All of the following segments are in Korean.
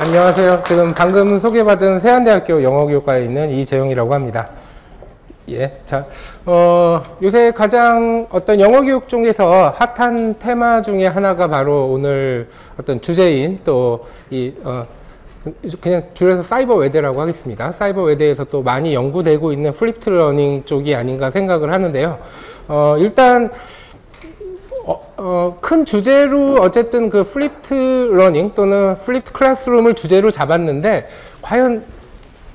안녕하세요. 지금 방금 소개받은 세한대학교 영어교육과에 있는 이제영이라고 합니다. 예. 자, 어, 요새 가장 어떤 영어 교육 중에서 핫한 테마 중에 하나가 바로 오늘 어떤 주제인 또 이, 어, 그냥 줄여서 사이버 외대라고 하겠습니다. 사이버 외대에서 또 많이 연구되고 있는 flipped learning 쪽이 아닌가 생각을 하는데요. 어, 일단 어, 어, 큰 주제로 어쨌든 그 flipped learning 또는 flipped classroom을 주제로 잡았는데 과연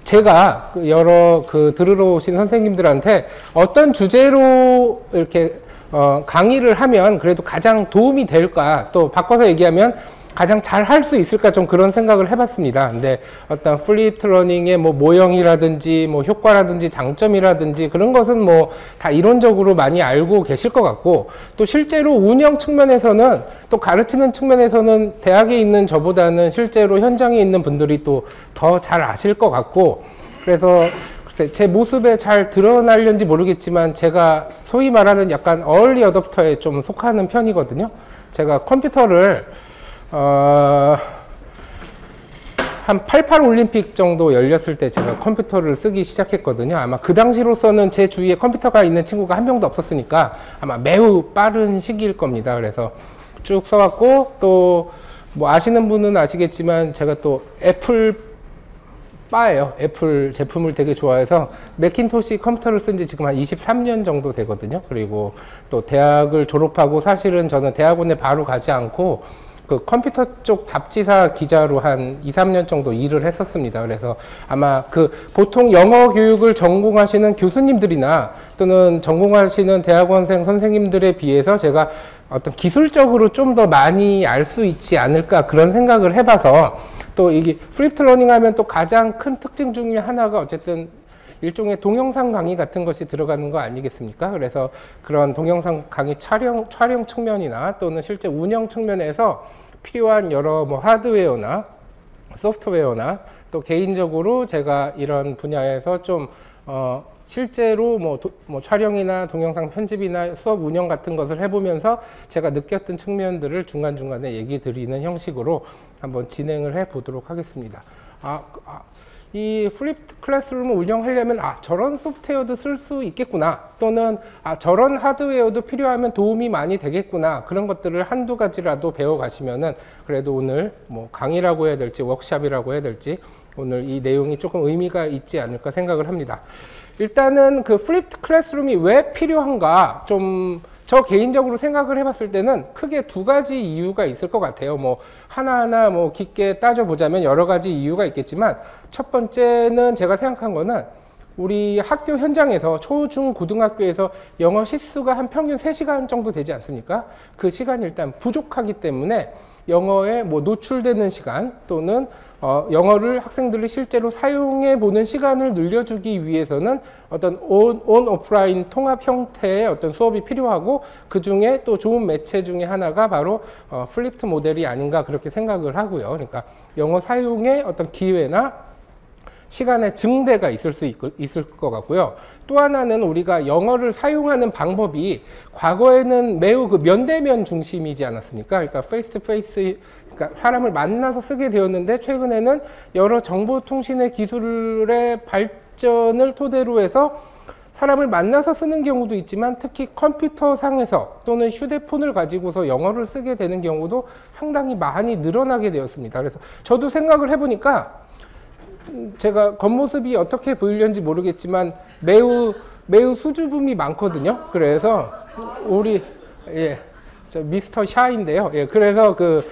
제가 그 여러 그 들으러 오신 선생님들한테 어떤 주제로 이렇게 어, 강의를 하면 그래도 가장 도움이 될까? 또 바꿔서 얘기하면 가장 잘 할 수 있을까 좀 그런 생각을 해봤습니다. 근데 어떤 flipped learning의 뭐 모형이라든지 뭐 효과라든지 장점이라든지 그런 것은 뭐 다 이론적으로 많이 알고 계실 것 같고 또 실제로 운영 측면에서는 또 가르치는 측면에서는 대학에 있는 저보다는 실제로 현장에 있는 분들이 또 더 잘 아실 것 같고 그래서 제 모습에 잘 드러날는지 모르겠지만 제가 소위 말하는 약간 얼리 어답터에 좀 속하는 편이거든요. 제가 컴퓨터를 어, 한88 올림픽 정도 열렸을 때 제가 컴퓨터를 쓰기 시작했거든요. 아마 그 당시로서는 제 주위에 컴퓨터가 있는 친구가 한 명도 없었으니까 아마 매우 빠른 시기일 겁니다. 그래서 쭉 써왔고 또 뭐 아시는 분은 아시겠지만 제가 또 애플빠예요. 애플 제품을 되게 좋아해서 맥킨토시 컴퓨터를 쓴 지 지금 한 23년 정도 되거든요. 그리고 또 대학을 졸업하고 사실은 저는 대학원에 바로 가지 않고 그 컴퓨터 쪽 잡지사 기자로 한 2, 3년 정도 일을 했었습니다. 그래서 아마 그 보통 영어 교육을 전공하시는 교수님들이나 또는 전공하시는 대학원생 선생님들에 비해서 제가 어떤 기술적으로 좀 더 많이 알 수 있지 않을까 그런 생각을 해봐서 또 이게 flipped learning 하면 또 가장 큰 특징 중에 하나가 어쨌든 일종의 동영상 강의 같은 것이 들어가는 거 아니겠습니까? 그래서 그런 동영상 강의 촬영, 촬영 측면이나 또는 실제 운영 측면에서 필요한 여러 뭐 하드웨어나 소프트웨어나 또 개인적으로 제가 이런 분야에서 좀 어, 실제로 뭐, 도, 뭐, 촬영이나 동영상 편집이나 수업 운영 같은 것을 해보면서 제가 느꼈던 측면들을 중간중간에 얘기 드리는 형식으로 한번 진행을 해 보도록 하겠습니다. 아, 아, 이 flipped classroom을 운영하려면 아 저런 소프트웨어도 쓸 수 있겠구나 또는 아 저런 하드웨어도 필요하면 도움이 많이 되겠구나 그런 것들을 한두 가지라도 배워 가시면은 그래도 오늘 뭐 강의라고 해야 될지 워크샵이라고 해야 될지 오늘 이 내용이 조금 의미가 있지 않을까 생각을 합니다. 일단은 그 flipped classroom이 왜 필요한가 좀 저 개인적으로 생각을 해봤을 때는 크게 두 가지 이유가 있을 것 같아요. 뭐 하나하나 뭐 깊게 따져보자면 여러 가지 이유가 있겠지만 첫 번째는 제가 생각한 거는 우리 학교 현장에서 초, 중, 고등학교에서 영어 실수가 한 평균 3시간 정도 되지 않습니까? 그 시간이 일단 부족하기 때문에 영어에 뭐 노출되는 시간 또는 어, 영어를 학생들이 실제로 사용해 보는 시간을 늘려주기 위해서는 어떤 온, 온 오프라인 통합 형태의 어떤 수업이 필요하고 그 중에 또 좋은 매체 중에 하나가 바로 어, flipped 모델이 아닌가 그렇게 생각을 하고요. 그러니까 영어 사용의 어떤 기회나 시간의 증대가 있을 수 있, 있을 것 같고요. 또 하나는 우리가 영어를 사용하는 방법이 과거에는 매우 그 면대면 중심이지 않았습니까? 그러니까 face to face 그러니까 사람을 만나서 쓰게 되었는데 최근에는 여러 정보통신의 기술의 발전을 토대로 해서 사람을 만나서 쓰는 경우도 있지만 특히 컴퓨터 상에서 또는 휴대폰을 가지고서 영어를 쓰게 되는 경우도 상당히 많이 늘어나게 되었습니다. 그래서 저도 생각을 해보니까 제가 겉모습이 어떻게 보이려는지 모르겠지만 매우 매우 수줍음이 많거든요. 그래서 우리 예, 저 미스터 샤인데요. 예, 그래서 그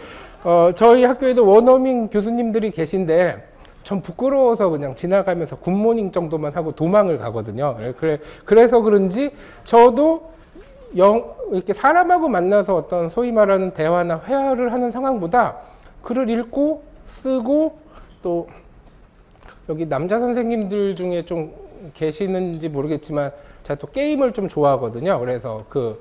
어, 저희 학교에도 원어민 교수님들이 계신데 전 부끄러워서 그냥 지나가면서 굿모닝 정도만 하고 도망을 가거든요. 예, 그래 그래서 그런지 저도 영, 이렇게 사람하고 만나서 어떤 소위 말하는 대화나 회화를 하는 상황보다 글을 읽고 쓰고 또 여기 남자 선생님들 중에 좀 계시는지 모르겠지만 제가 또 게임을 좀 좋아하거든요. 그래서 그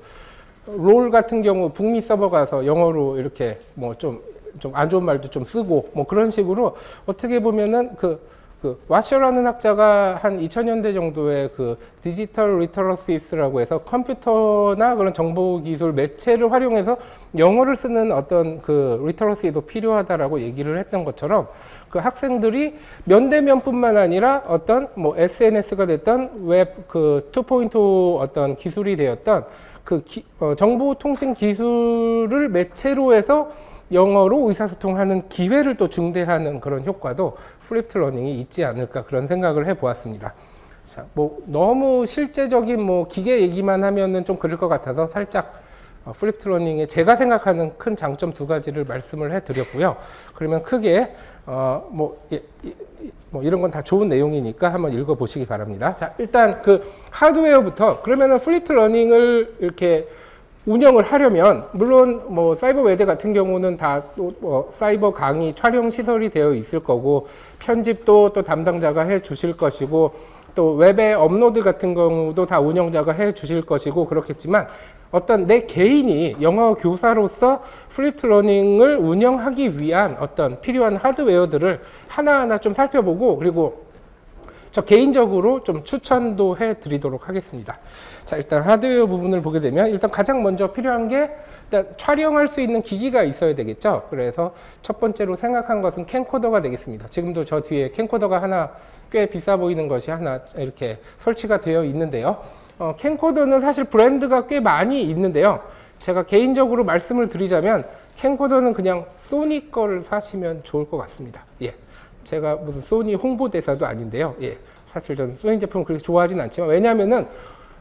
롤 같은 경우 북미 서버 가서 영어로 이렇게 뭐 좀 좀 안 좋은 말도 좀 쓰고 뭐 그런 식으로 어떻게 보면은 그, 그 Warschauer라는 학자가 한 2000년대 정도에 그 digital literacies라고 해서 컴퓨터나 그런 정보 기술 매체를 활용해서 영어를 쓰는 어떤 그 literacy도 필요하다라고 얘기를 했던 것처럼 그 학생들이 면대면뿐만 아니라 어떤 뭐 SNS가 됐던 웹 그 2.0 어떤 기술이 되었던 그 기, 어, 정보통신 기술을 매체로 해서 영어로 의사소통하는 기회를 또 증대하는 그런 효과도 flipped learning이 있지 않을까 그런 생각을 해 보았습니다. 자, 뭐 너무 실제적인 뭐 기계 얘기만 하면은 좀 그럴 것 같아서 살짝 어, flipped learning의 제가 생각하는 큰 장점 두 가지를 말씀을 해드렸고요. 그러면 크게 어, 뭐, 예, 예, 뭐 이런 건 다 좋은 내용이니까 한번 읽어보시기 바랍니다. 자, 일단 그 하드웨어부터 그러면은 flipped learning을 이렇게 운영을 하려면 물론 뭐 사이버 외대 같은 경우는 다 또 뭐 사이버 강의 촬영 시설이 되어 있을 거고 편집도 또 담당자가 해 주실 것이고 또 웹에 업로드 같은 경우도 다 운영자가 해 주실 것이고 그렇겠지만 어떤 내 개인이 영어 교사로서 flipped learning을 운영하기 위한 어떤 필요한 하드웨어들을 하나하나 좀 살펴보고 그리고 저 개인적으로 좀 추천도 해 드리도록 하겠습니다. 자, 일단 하드웨어 부분을 보게 되면 일단 가장 먼저 필요한 게 일단 촬영할 수 있는 기기가 있어야 되겠죠. 그래서 첫 번째로 생각한 것은 캠코더가 되겠습니다. 지금도 저 뒤에 캠코더가 하나 꽤 비싸 보이는 것이 하나 이렇게 설치가 되어 있는데요. 어, 캠코더는 사실 브랜드가 꽤 많이 있는데요. 제가 개인적으로 말씀을 드리자면 캠코더는 그냥 소니 거를 사시면 좋을 것 같습니다. 예. 제가 무슨 소니 홍보대사도 아닌데요. 예. 사실 저는 소니 제품을 그렇게 좋아하진 않지만 왜냐면은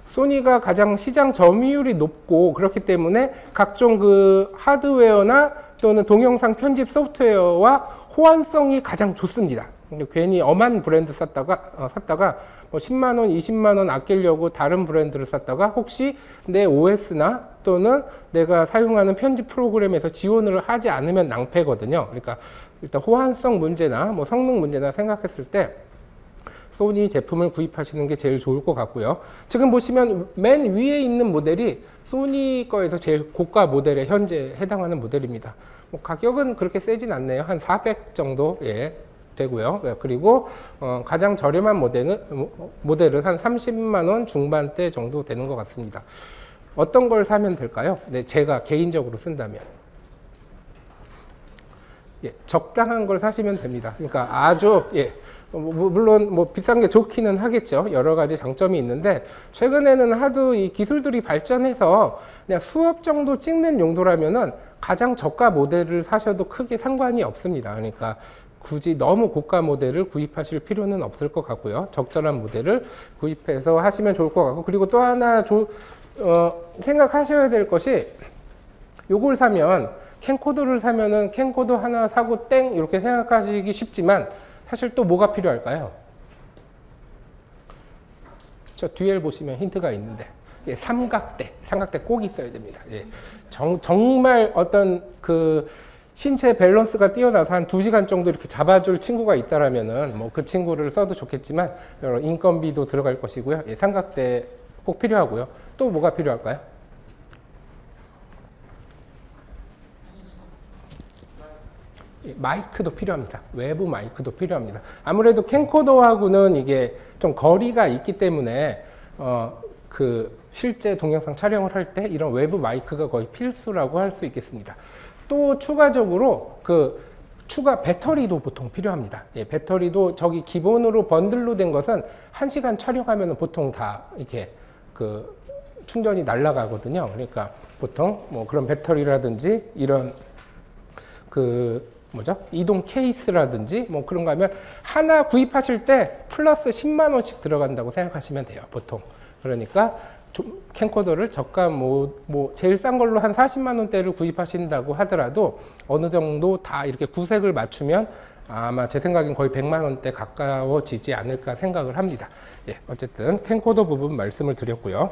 소니가 가장 시장 점유율이 높고 그렇기 때문에 각종 그 하드웨어나 또는 동영상 편집 소프트웨어와 호환성이 가장 좋습니다. 괜히 엄한 브랜드 샀다가 어, 샀다가 뭐 10만 원, 20만 원 아끼려고 다른 브랜드를 샀다가 혹시 내 OS나 또는 내가 사용하는 편집 프로그램에서 지원을 하지 않으면 낭패거든요. 그러니까 일단 호환성 문제나 뭐 성능 문제나 생각했을 때 소니 제품을 구입하시는 게 제일 좋을 것 같고요. 지금 보시면 맨 위에 있는 모델이 소니 거에서 제일 고가 모델에 현재 해당하는 모델입니다. 뭐 가격은 그렇게 세진 않네요. 한 400 정도 예, 되고요. 네, 그리고 어, 가장 저렴한 모델은 모델은 한 30만 원 중반대 정도 되는 것 같습니다. 어떤 걸 사면 될까요? 네, 제가 개인적으로 쓴다면 예, 적당한 걸 사시면 됩니다. 그러니까 아주 예, 뭐, 물론 뭐 비싼 게 좋기는 하겠죠. 여러 가지 장점이 있는데 최근에는 하도 이 기술들이 발전해서 그냥 수업 정도 찍는 용도라면은 가장 저가 모델을 사셔도 크게 상관이 없습니다. 그러니까 굳이 너무 고가 모델을 구입하실 필요는 없을 것 같고요. 적절한 모델을 구입해서 하시면 좋을 것 같고 그리고 또 하나 조, 어, 생각하셔야 될 것이 요걸 사면 캠코더를 사면은 캠코더 하나 사고 땡 이렇게 생각하시기 쉽지만 사실 또 뭐가 필요할까요? 저 뒤에 보시면 힌트가 있는데 예, 삼각대, 삼각대 꼭 있어야 됩니다. 예, 정, 정말 어떤 그 신체 밸런스가 뛰어나서 한 두시간 정도 이렇게 잡아줄 친구가 있다라면은 뭐 그 친구를 써도 좋겠지만 인건비도 들어갈 것이고요. 예, 삼각대 꼭 필요하고요. 또 뭐가 필요할까요? 마이크도 필요합니다. 외부 마이크도 필요합니다. 아무래도 캠코더하고는 이게 좀 거리가 있기 때문에 어, 그 실제 동영상 촬영을 할 때 이런 외부 마이크가 거의 필수라고 할 수 있겠습니다. 또 추가적으로 그 추가 배터리도 보통 필요합니다. 예, 배터리도 저기 기본으로 번들로 된 것은 한시간 촬영하면 보통 다 이렇게 그 충전이 날라가거든요. 그러니까 보통 뭐 그런 배터리라든지 이런 그 뭐죠? 이동 케이스라든지 뭐 그런 거 하면 하나 구입하실 때 플러스 10만 원씩 들어간다고 생각하시면 돼요. 보통. 그러니까 좀 캠코더를 저가 뭐, 뭐 제일 싼 걸로 한 40만 원대를 구입하신다고 하더라도 어느 정도 다 이렇게 구색을 맞추면 아마 제 생각엔 거의 100만 원대 가까워지지 않을까 생각을 합니다. 예, 어쨌든 캠코더 부분 말씀을 드렸고요.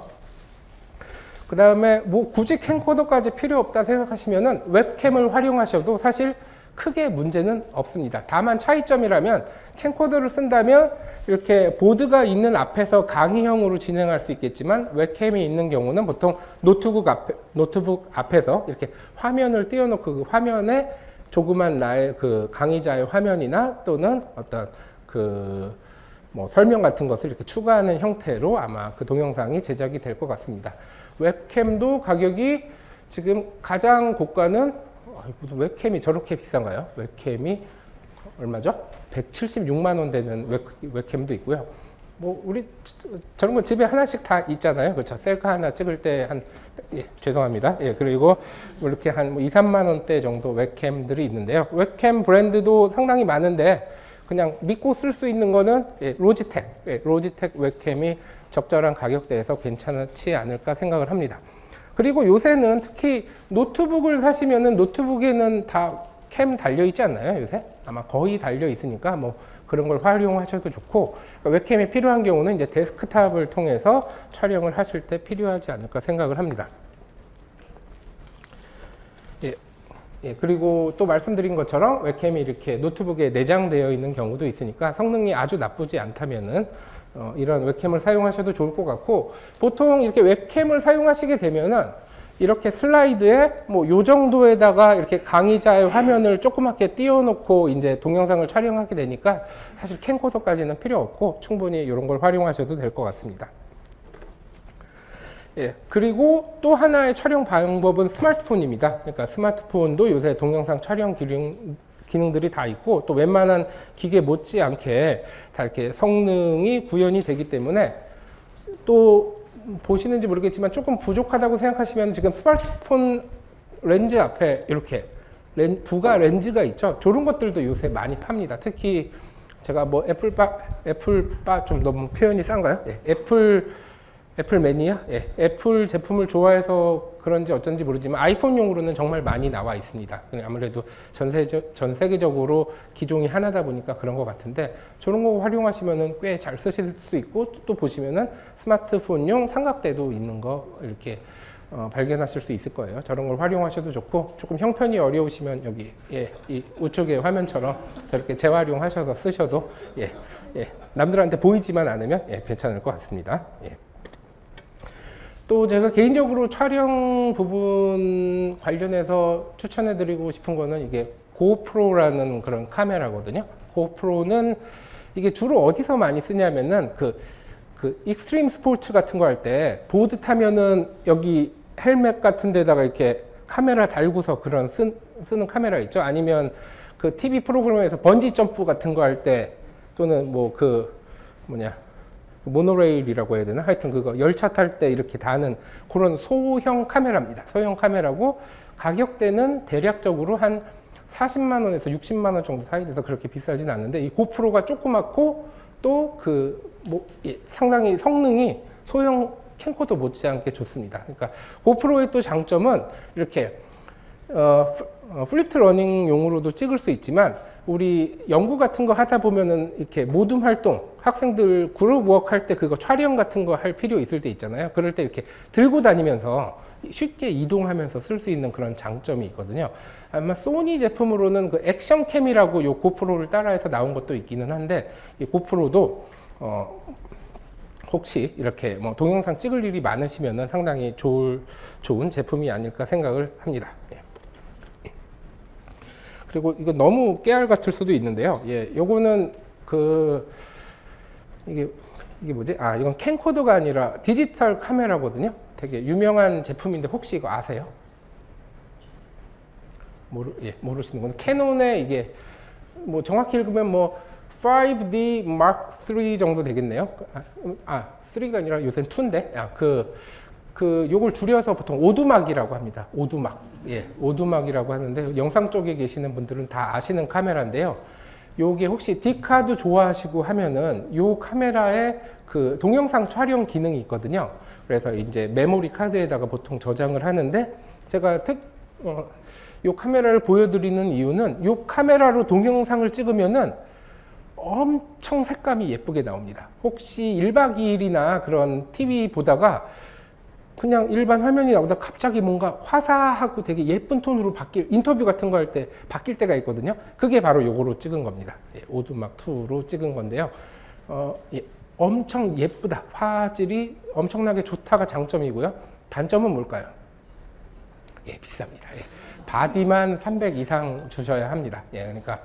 그 다음에 뭐 굳이 캠코더까지 필요 없다 생각하시면은 웹캠을 활용하셔도 사실 크게 문제는 없습니다. 다만 차이점이라면 캠코더를 쓴다면 이렇게 보드가 있는 앞에서 강의형으로 진행할 수 있겠지만 웹캠이 있는 경우는 보통 노트북 앞 노트북 앞에서 이렇게 화면을 띄워놓고 그 화면에 조그만 나의 그 강의자의 화면이나 또는 어떤 그 뭐 설명 같은 것을 이렇게 추가하는 형태로 아마 그 동영상이 제작이 될 것 같습니다. 웹캠도 가격이 지금 가장 고가는 웹캠이 저렇게 비싼가요? 웹캠이 얼마죠? 176만 원 되는 웹, 웹캠도 있고요. 뭐 우리 저런 거 집에 하나씩 다 있잖아요. 그렇죠. 셀카 하나 찍을 때 한 예, 죄송합니다. 예, 그리고 뭐 이렇게 한 뭐 2, 3만 원대 정도 웹캠들이 있는데요. 웹캠 브랜드도 상당히 많은데 그냥 믿고 쓸 수 있는 거는 예, 로지텍, 예, 로지텍 웹캠이 적절한 가격대에서 괜찮지 않을까 생각을 합니다. 그리고 요새는 특히 노트북을 사시면은 노트북에는 다 캠 달려 있지 않나요? 요새 아마 거의 달려 있으니까 뭐 그런 걸 활용하셔도 좋고 그러니까 웹캠이 필요한 경우는 이제 데스크탑을 통해서 촬영을 하실 때 필요하지 않을까 생각을 합니다. 예, 예, 그리고 또 말씀드린 것처럼 웹캠이 이렇게 노트북에 내장되어 있는 경우도 있으니까 성능이 아주 나쁘지 않다면은 어, 이런 웹캠을 사용하셔도 좋을 것 같고 보통 이렇게 웹캠을 사용하시게 되면은 이렇게 슬라이드에 뭐 요 정도에다가 이렇게 강의자의 화면을 조그맣게 띄워놓고 이제 동영상을 촬영하게 되니까 사실 캠코더까지는 필요 없고 충분히 이런 걸 활용하셔도 될 것 같습니다. 예, 그리고 또 하나의 촬영 방법은 스마트폰입니다. 그러니까 스마트폰도 요새 동영상 촬영 기능, 기능들이 다 있고 또 웬만한 기계 못지않게 다 이렇게 성능이 구현이 되기 때문에 또 보시는지 모르겠지만 조금 부족하다고 생각하시면 지금 스마트폰 렌즈 앞에 이렇게 렌, 부가 렌즈가 있죠. 저런 것들도 요새 많이 팝니다. 특히 제가 뭐 애플바 애플빠 좀 너무 표현이 싼가요? 예, 애플 애플 매니아? 예, 애플 제품을 좋아해서 그런지 어쩐지 모르지만 아이폰용으로는 정말 많이 나와 있습니다. 아무래도 전, 세적, 전 세계적으로 기종이 하나다 보니까 그런 것 같은데 저런 거 활용하시면은 꽤 잘 쓰실 수 있고 또 보시면은 스마트폰용 삼각대도 있는 거 이렇게 어, 발견하실 수 있을 거예요. 저런 걸 활용하셔도 좋고 조금 형편이 어려우시면 여기 예, 이 우측의 화면처럼 저렇게 재활용하셔서 쓰셔도 예, 예, 남들한테 보이지만 않으면 예, 괜찮을 것 같습니다. 예. 또 제가 개인적으로 촬영 부분 관련해서 추천해 드리고 싶은 거는 이게 고프로라는 그런 카메라거든요. 고프로는 이게 주로 어디서 많이 쓰냐면은 그, 그 익스트림 스포츠 같은 거 할 때 보드 타면은 여기 헬멧 같은 데다가 이렇게 카메라 달고서 그런 쓴, 쓰는 카메라 있죠. 아니면 그 TV 프로그램에서 번지 점프 같은 거 할 때 또는 뭐 그 뭐냐 모노레일이라고 해야 되나? 하여튼 그거 열차 탈 때 이렇게 다는 그런 소형 카메라입니다. 소형 카메라고 가격대는 대략적으로 한 40만 원에서 60만 원 정도 사이 돼서 그렇게 비싸진 않는데 이 고프로가 조그맣고 또그 뭐, 예, 상당히 성능이 소형 캠코더 못지않게 좋습니다. 그러니까 고프로의 또 장점은 이렇게 어, 어, flipped learning용으로도 찍을 수 있지만 우리 연구 같은 거 하다 보면은 이렇게 모둠 활동 학생들 group work 할 때 그거 촬영 같은 거 할 필요 있을 때 있잖아요. 그럴 때 이렇게 들고 다니면서 쉽게 이동하면서 쓸 수 있는 그런 장점이 있거든요. 아마 소니 제품으로는 그 액션 캠이라고 요 고프로를 따라해서 나온 것도 있기는 한데 이 고프로도 어 혹시 이렇게 뭐 동영상 찍을 일이 많으시면은 상당히 좋을, 좋은 제품이 아닐까 생각을 합니다. 예. 그리고 이거 너무 깨알 같을 수도 있는데요. 예, 요거는 그 이게 이게 뭐지? 아, 이건 캠코더가 아니라 디지털 카메라거든요. 되게 유명한 제품인데 혹시 이거 아세요? 모르 예, 모르시는구나. 캐논의 이게 뭐 정확히 읽으면 뭐 5D Mark III 정도 되겠네요. 아, 3가 아니라 요새는 2인데, 아, 그, 그, 요걸 줄여서 보통 오두막이라고 합니다. 오두막. 예, 오두막이라고 하는데, 영상 쪽에 계시는 분들은 다 아시는 카메라인데요. 요게 혹시 디카도 좋아하시고 하면은 요 카메라에 그 동영상 촬영 기능이 있거든요. 그래서 이제 메모리 카드에다가 보통 저장을 하는데, 제가 특, 어, 요 카메라를 보여드리는 이유는 요 카메라로 동영상을 찍으면은 엄청 색감이 예쁘게 나옵니다. 혹시 1박 2일이나 그런 TV 보다가 그냥 일반 화면이 나오다 갑자기 뭔가 화사하고 되게 예쁜 톤으로 바뀔 인터뷰 같은 거 할 때 바뀔 때가 있거든요. 그게 바로 요거로 찍은 겁니다. 예, 오두막 2로 찍은 건데요. 어, 예, 엄청 예쁘다. 화질이 엄청나게 좋다가 장점이고요. 단점은 뭘까요? 예, 비쌉니다. 예, 바디만 300 이상 주셔야 합니다. 예, 그러니까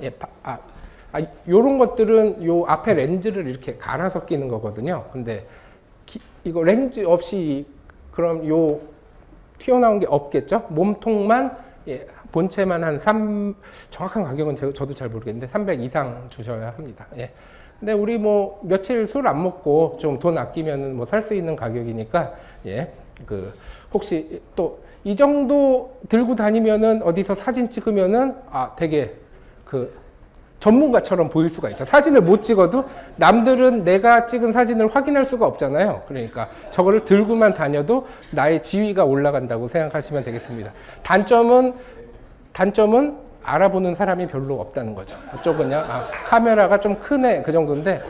예, 바, 아, 아, 요런 것들은 요 앞에 렌즈를 이렇게 갈아서 끼는 거거든요. 근데 기, 이거 렌즈 없이 그럼 요 튀어나온 게 없겠죠? 몸통만 예, 본체만 한 3, 정확한 가격은 제- 저도 잘 모르겠는데 300 이상 주셔야 합니다. 예. 근데 우리 뭐 며칠 술 안 먹고 좀 돈 아끼면은 뭐 살 수 있는 가격이니까 예. 그 혹시 또 이 정도 들고 다니면은 어디서 사진 찍으면은 아 되게 그 전문가처럼 보일 수가 있죠. 사진을 못 찍어도 남들은 내가 찍은 사진을 확인할 수가 없잖아요. 그러니까 저거를 들고만 다녀도 나의 지위가 올라간다고 생각하시면 되겠습니다. 단점은 단점은 알아보는 사람이 별로 없다는 거죠. 그쪽 그냥 아, 카메라가 좀 크네 그 정도인데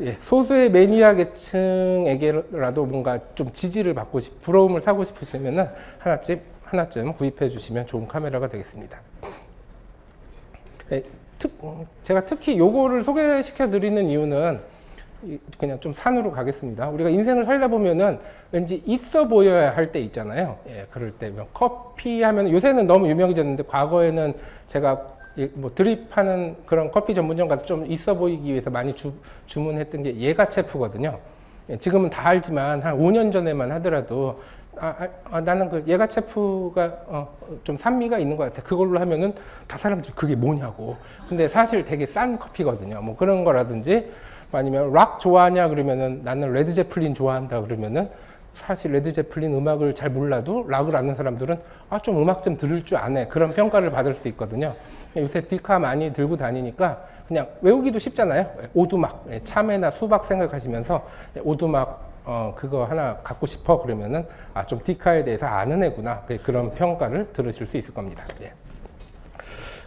예, 소수의 매니아 계층에게라도 뭔가 좀 지지를 받고 싶, 부러움을 사고 싶으시면은 하나쯤 하나쯤 구입해 주시면 좋은 카메라가 되겠습니다. 예, 특, 음, 제가 특히 요거를 소개시켜 드리는 이유는 이- 그냥 좀 산으로 가겠습니다. 우리가 인생을 살다 보면은 왠지 있어 보여야 할 때 있잖아요. 예, 그럴 때뭐 커피 하면 요새는 너무 유명해졌는데 과거에는 제가 이- 뭐 드립하는 그런 커피 전문점 가서 좀 있어 보이기 위해서 많이 주, 주문했던 게 예가체프거든요. 예, 지금은 다 알지만 한 5년 전에만 하더라도 아, 아, 아, 나는 그 예가체프가 어, 좀 산미가 있는 것 같아. 그걸로 하면은 다 사람들이 그게 뭐냐고. 근데 사실 되게 싼 커피거든요. 뭐 그런 거라든지 아니면 락 좋아하냐 그러면은 나는 레드 제플린 좋아한다 그러면은 사실 레드 제플린 음악을 잘 몰라도 락을 아는 사람들은 아 좀 음악 좀 들을 줄 아네 그런 평가를 받을 수 있거든요. 요새 디카 많이 들고 다니니까 그냥 외우기도 쉽잖아요. 오두막 예, 참외나 수박 생각하시면서 예, 오두막 어 그거 하나 갖고 싶어 그러면은 아 좀 디카에 대해서 아는 애구나 그- 그런 평가를 들으실 수 있을 겁니다. 예.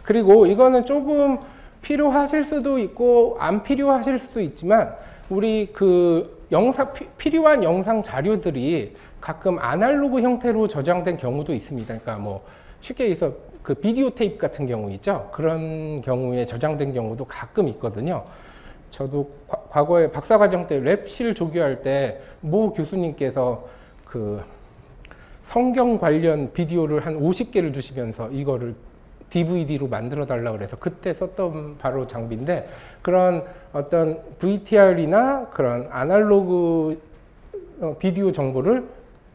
그리고 이거는 조금 필요하실 수도 있고 안 필요하실 수도 있지만 우리 그 영상 피- 필요한 영상 자료들이 가끔 아날로그 형태로 저장된 경우도 있습니다. 그러니까 뭐 쉽게 해서 그 비디오 테이프 같은 경우 있죠. 그런 경우에 저장된 경우도 가끔 있거든요. 저도 과- 과거에 박사과정 때 랩실 조교할 때 모 교수님께서 그 성경 관련 비디오를 한 50개를 주시면서 이거를 DVD로 만들어 달라 그래서 그때 썼던 바로 장비인데 그런 어떤 VTR이나 그런 아날로그 어, 비디오 정보를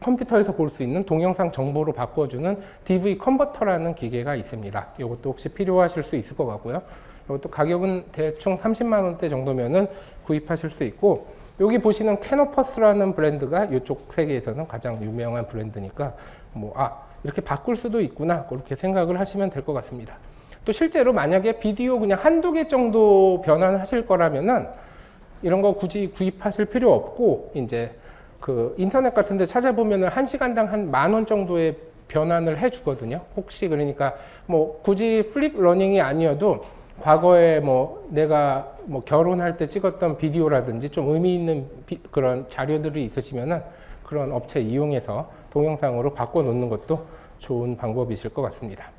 컴퓨터에서 볼 수 있는 동영상 정보로 바꿔주는 DV 컨버터라는 기계가 있습니다. 이것도 혹시 필요하실 수 있을 것 같고요. 이것도 가격은 대충 30만 원대 정도면은 구입하실 수 있고 여기 보시는 캐노퍼스라는 브랜드가 이쪽 세계에서는 가장 유명한 브랜드니까 뭐 아 이렇게 바꿀 수도 있구나 그렇게 생각을 하시면 될 것 같습니다. 또 실제로 만약에 비디오 그냥 한두 개 정도 변환하실 거라면은 이런 거 굳이 구입하실 필요 없고 이제 그 인터넷 같은 데 찾아보면은 한 시간당 한 만 원 정도의 변환을 해 주거든요. 혹시 그러니까 뭐 굳이 flip learning이 아니어도 과거에 뭐 내가 뭐 결혼할 때 찍었던 비디오라든지 좀 의미 있는 비- 그런 자료들이 있으시면은 그런 업체 이용해서 동영상으로 바꿔 놓는 것도 좋은 방법이실 것 같습니다.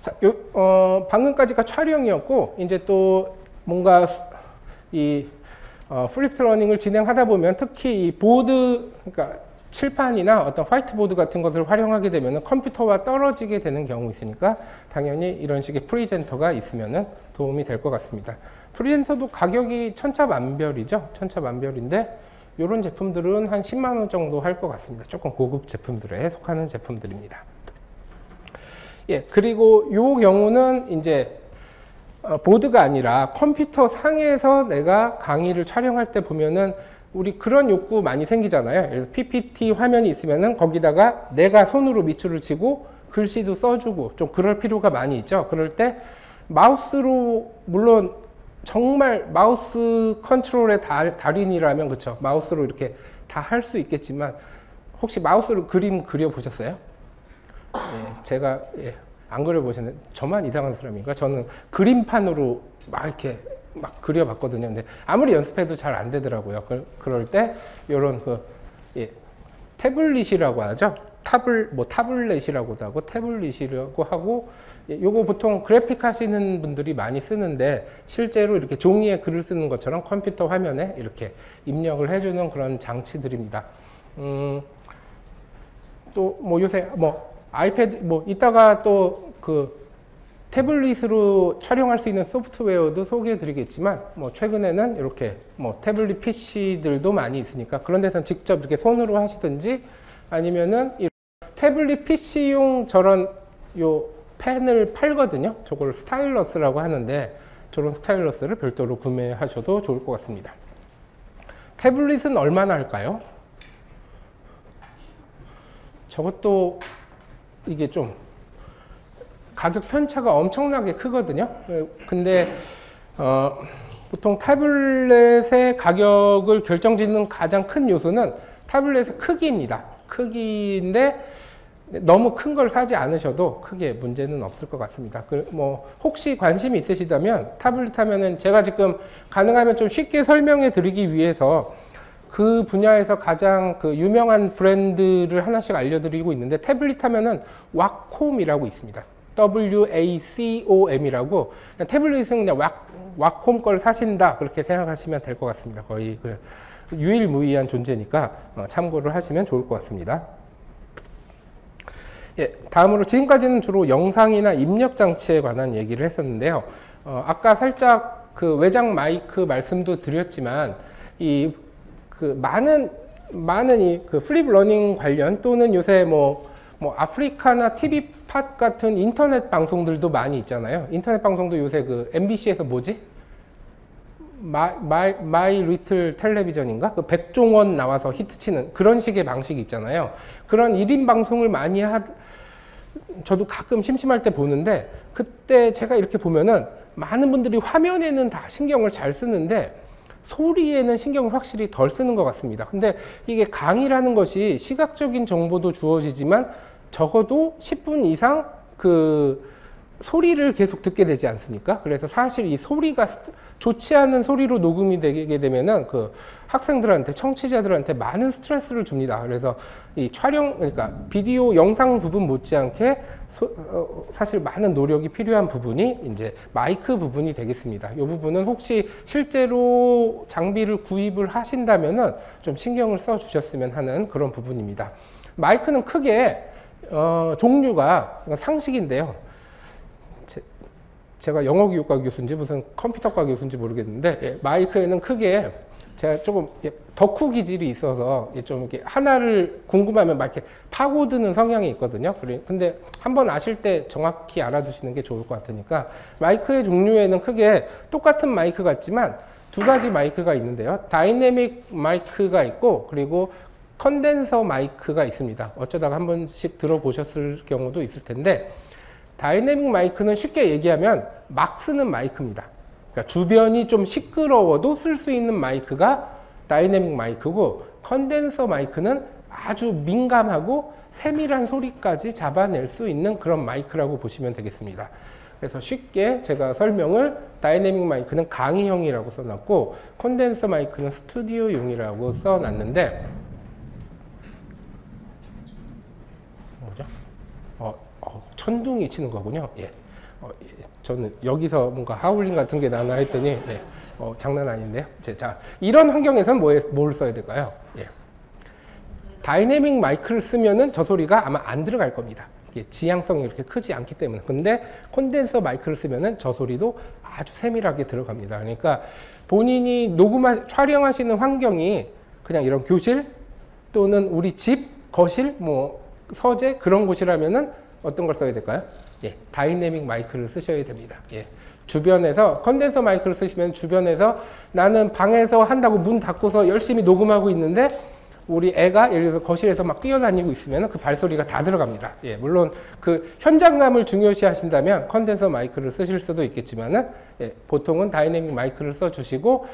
자, 요, 어, 방금까지가 촬영이었고, 이제 또 뭔가 이 어, flipped learning을 진행하다 보면 특히 이 보드, 그러니까 칠판이나 어떤 화이트보드 같은 것을 활용하게 되면 컴퓨터와 떨어지게 되는 경우 있으니까 당연히 이런 식의 presenter가 있으면 도움이 될 것 같습니다. presenter도 가격이 천차만별이죠. 천차만별인데 이런 제품들은 한 10만 원 정도 할 것 같습니다. 조금 고급 제품들에 속하는 제품들입니다. 예, 그리고 요 경우는 이제 어, 보드가 아니라 컴퓨터 상에서 내가 강의를 촬영할 때 보면은 우리 그런 욕구 많이 생기잖아요. 그래서 PPT 화면이 있으면은 거기다가 내가 손으로 밑줄을 치고 글씨도 써주고 좀 그럴 필요가 많이 있죠. 그럴 때 마우스로 물론 정말 마우스 컨트롤의 달, 달인이라면 그쵸 마우스로 이렇게 다 할 수 있겠지만 혹시 마우스로 그림 그려 보셨어요? 예, 제가 예, 안 그려보시는 저만 이상한 사람인가? 저는 그림판으로 막 이렇게 막 그려봤거든요. 근데 아무리 연습해도 잘 안 되더라고요. 그, 그럴 때 이런 그 예, 태블릿이라고 하죠. 타블 뭐 타블렛이라고도 하고 태블릿이라고 하고 예, 요거 보통 그래픽 하시는 분들이 많이 쓰는데 실제로 이렇게 종이에 글을 쓰는 것처럼 컴퓨터 화면에 이렇게 입력을 해주는 그런 장치들입니다. 음, 또 뭐 요새 뭐 아이패드 뭐 이따가 또 그 태블릿으로 촬영할 수 있는 소프트웨어도 소개해 드리겠지만 뭐 최근에는 이렇게 뭐 태블릿 PC들도 많이 있으니까 그런 데서 직접 이렇게 손으로 하시든지 아니면은 이 태블릿 PC용 저런 요 펜을 팔거든요. 저걸 스타일러스라고 하는데 저런 스타일러스를 별도로 구매하셔도 좋을 것 같습니다. 태블릿은 얼마나 할까요? 저것도 이게 좀 가격 편차가 엄청나게 크거든요. 근데 어, 보통 태블릿의 가격을 결정짓는 가장 큰 요소는 태블릿의 크기입니다. 크기인데 너무 큰 걸 사지 않으셔도 크게 문제는 없을 것 같습니다. 그 뭐 혹시 관심이 있으시다면 타블릿 하면은 제가 지금 가능하면 좀 쉽게 설명해 드리기 위해서 그 분야에서 가장 그 유명한 브랜드를 하나씩 알려드리고 있는데 태블릿 하면은 왁콤이라고 있습니다. WACOM이라고 태블릿은 그냥 왁, 왁콤 걸 사신다 그렇게 생각하시면 될 것 같습니다. 거의 그 유일무이한 존재니까 어, 참고를 하시면 좋을 것 같습니다. 예, 다음으로 지금까지는 주로 영상이나 입력 장치에 관한 얘기를 했었는데요. 어, 아까 살짝 그 외장 마이크 말씀도 드렸지만 이 그 많은 많은 이 그 flipped learning 관련 또는 요새 뭐, 뭐 아프리카나 TV 팟 같은 인터넷 방송들도 많이 있잖아요. 인터넷 방송도 요새 그 MBC에서 뭐지? 마이, 마이, 마이 리틀 텔레비전인가? 그 백종원 나와서 히트치는 그런 식의 방식이 있잖아요. 그런 1인 방송을 많이 하, 저도 가끔 심심할 때 보는데 그때 제가 이렇게 보면은 많은 분들이 화면에는 다 신경을 잘 쓰는데 소리에는 신경을 확실히 덜 쓰는 것 같습니다. 근데 이게 강의라는 것이 시각적인 정보도 주어지지만 적어도 10분 이상 그 소리를 계속 듣게 되지 않습니까? 그래서 사실 이 소리가 좋지 않은 소리로 녹음이 되게 되면은 그 학생들한테 청취자들한테 많은 스트레스를 줍니다. 그래서 이 촬영 그러니까 비디오 영상 부분 못지않게 소, 어, 사실 많은 노력이 필요한 부분이 이제 마이크 부분이 되겠습니다. 이 부분은 혹시 실제로 장비를 구입을 하신다면은 좀 신경을 써 주셨으면 하는 그런 부분입니다. 마이크는 크게 어, 종류가 상식인데요. 제 가 영어 교육과 교수인지 무슨 컴퓨터과 교수인지 모르겠는데 예, 마이크에는 크게 제가 조금 예, 덕후 기질이 있어서 예, 좀 이렇게 하나를 궁금하면 막 이렇게 파고드는 성향이 있거든요. 근데 한번 아실 때 정확히 알아두시는 게 좋을 것 같으니까 마이크의 종류에는 크게 똑같은 마이크 같지만 두 가지 마이크가 있는데요. 다이내믹 마이크가 있고 그리고 컨덴서 마이크가 있습니다. 어쩌다가 한 번씩 들어보셨을 경우도 있을 텐데 다이내믹 마이크는 쉽게 얘기하면 막 쓰는 마이크입니다. 그러니까 주변이 좀 시끄러워도 쓸 수 있는 마이크가 다이내믹 마이크고 컨덴서 마이크는 아주 민감하고 세밀한 소리까지 잡아낼 수 있는 그런 마이크라고 보시면 되겠습니다. 그래서 쉽게 제가 설명을 다이내믹 마이크는 강의형이라고 써놨고 컨덴서 마이크는 스튜디오용이라고 써놨는데 뭐죠? 어, 어, 천둥이 치는 거군요. 예. 어, 예. 저는 여기서 뭔가 하울링 같은 게 나나 했더니 예. 어, 장난 아닌데요. 자, 이런 환경에서는 뭐, 뭘 써야 될까요? 예. 다이내믹 마이크를 쓰면은 저 소리가 아마 안 들어갈 겁니다. 지향성이 이렇게 크지 않기 때문에. 근데 콘덴서 마이크를 쓰면은 저 소리도 아주 세밀하게 들어갑니다. 그러니까 본인이 녹음 촬영하시는 환경이 그냥 이런 교실 또는 우리 집, 거실, 뭐 서재 그런 곳이라면은 어떤 걸 써야 될까요? 예, 다이내믹 마이크를 쓰셔야 됩니다. 예. 주변에서 컨덴서 마이크를 쓰시면 주변에서 나는 방에서 한다고 문 닫고서 열심히 녹음하고 있는데 우리 애가 예를 들어서 거실에서 막 뛰어다니고 있으면 그 발소리가 다 들어갑니다. 예, 물론 그 현장감을 중요시 하신다면 컨덴서 마이크를 쓰실 수도 있겠지만은 예, 보통은 다이내믹 마이크를 써 주시고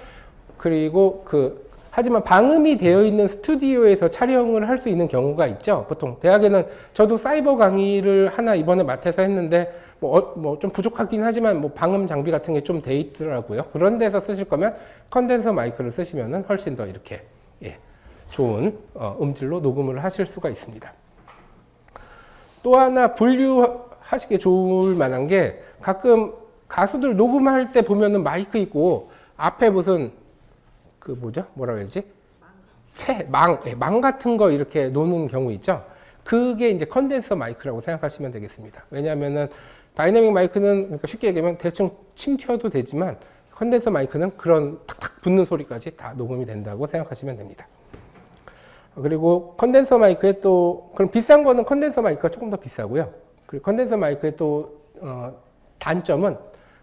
그리고 그 하지만 방음이 되어 있는 스튜디오에서 촬영을 할 수 있는 경우가 있죠. 보통 대학에는 저도 사이버 강의를 하나 이번에 맡아서 했는데 뭐, 어, 뭐좀 부족하긴 하지만 뭐 방음 장비 같은 게 좀 돼 있더라고요. 그런 데서 쓰실 거면 컨덴서 마이크를 쓰시면은 훨씬 더 이렇게 예, 좋은 어, 음질로 녹음을 하실 수가 있습니다. 또 하나 분류하시기 좋을 만한 게 가끔 가수들 녹음할 때 보면은 마이크 있고 앞에 무슨 그 뭐죠? 뭐라 그러지? 채, 망, 예, 망 같은 거 이렇게 노는 경우 있죠? 그게 이제 컨덴서 마이크라고 생각하시면 되겠습니다. 왜냐하면은 다이내믹 마이크는 그러니까 쉽게 얘기하면 대충 침 튀어도 되지만 컨덴서 마이크는 그런 탁탁 붙는 소리까지 다 녹음이 된다고 생각하시면 됩니다. 그리고 컨덴서 마이크에 또 그럼 비싼 거는 컨덴서 마이크가 조금 더 비싸고요. 그리고 컨덴서 마이크의 또 어, 단점은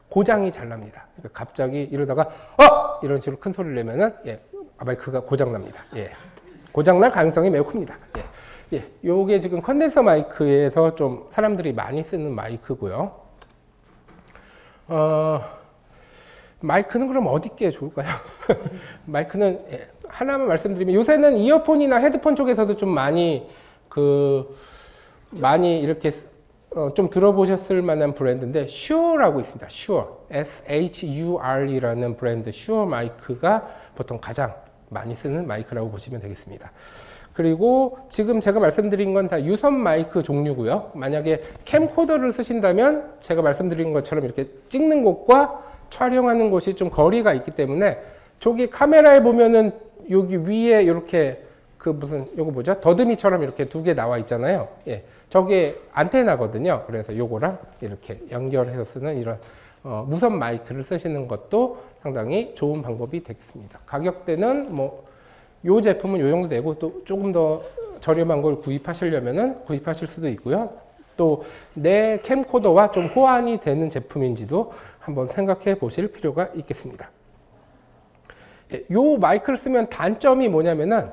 고장이 잘 납니다. 그러니까 갑자기 이러다가 어 이런 식으로 큰 소리를 내면은 예, 아, 마이크가 고장 납니다. 예, 고장 날 가능성이 매우 큽니다. 예, 예, 요게 지금 컨덴서 마이크에서 좀 사람들이 많이 쓰는 마이크고요. 어, 마이크는 그럼 어디께 좋을까요? 마이크는 예, 하나만 말씀드리면 요새는 이어폰이나 헤드폰 쪽에서도 좀 많이 그 많이 이렇게 어, 좀 들어보셨을 만한 브랜드인데 Shure라고 있습니다. Shure S-H-U-R이라는 브랜드 Shure 마이크가 보통 가장 많이 쓰는 마이크라고 보시면 되겠습니다. 그리고 지금 제가 말씀드린 건 다 유선 마이크 종류고요. 만약에 캠코더를 쓰신다면 제가 말씀드린 것처럼 이렇게 찍는 곳과 촬영하는 곳이 좀 거리가 있기 때문에 저기 카메라에 보면은 여기 위에 이렇게 그 무슨 요거 뭐죠? 더듬이처럼 이렇게 두 개 나와 있잖아요. 예. 저게 안테나거든요. 그래서 요거랑 이렇게 연결해서 쓰는 이런 어, 무선 마이크를 쓰시는 것도 상당히 좋은 방법이 되겠습니다. 가격대는 뭐 요 제품은 요 정도 되고 또 조금 더 저렴한 걸 구입하시려면은 구입하실 수도 있고요. 또 내 캠코더와 좀 호환이 되는 제품인지도 한번 생각해 보실 필요가 있겠습니다. 예, 요 마이크를 쓰면 단점이 뭐냐면은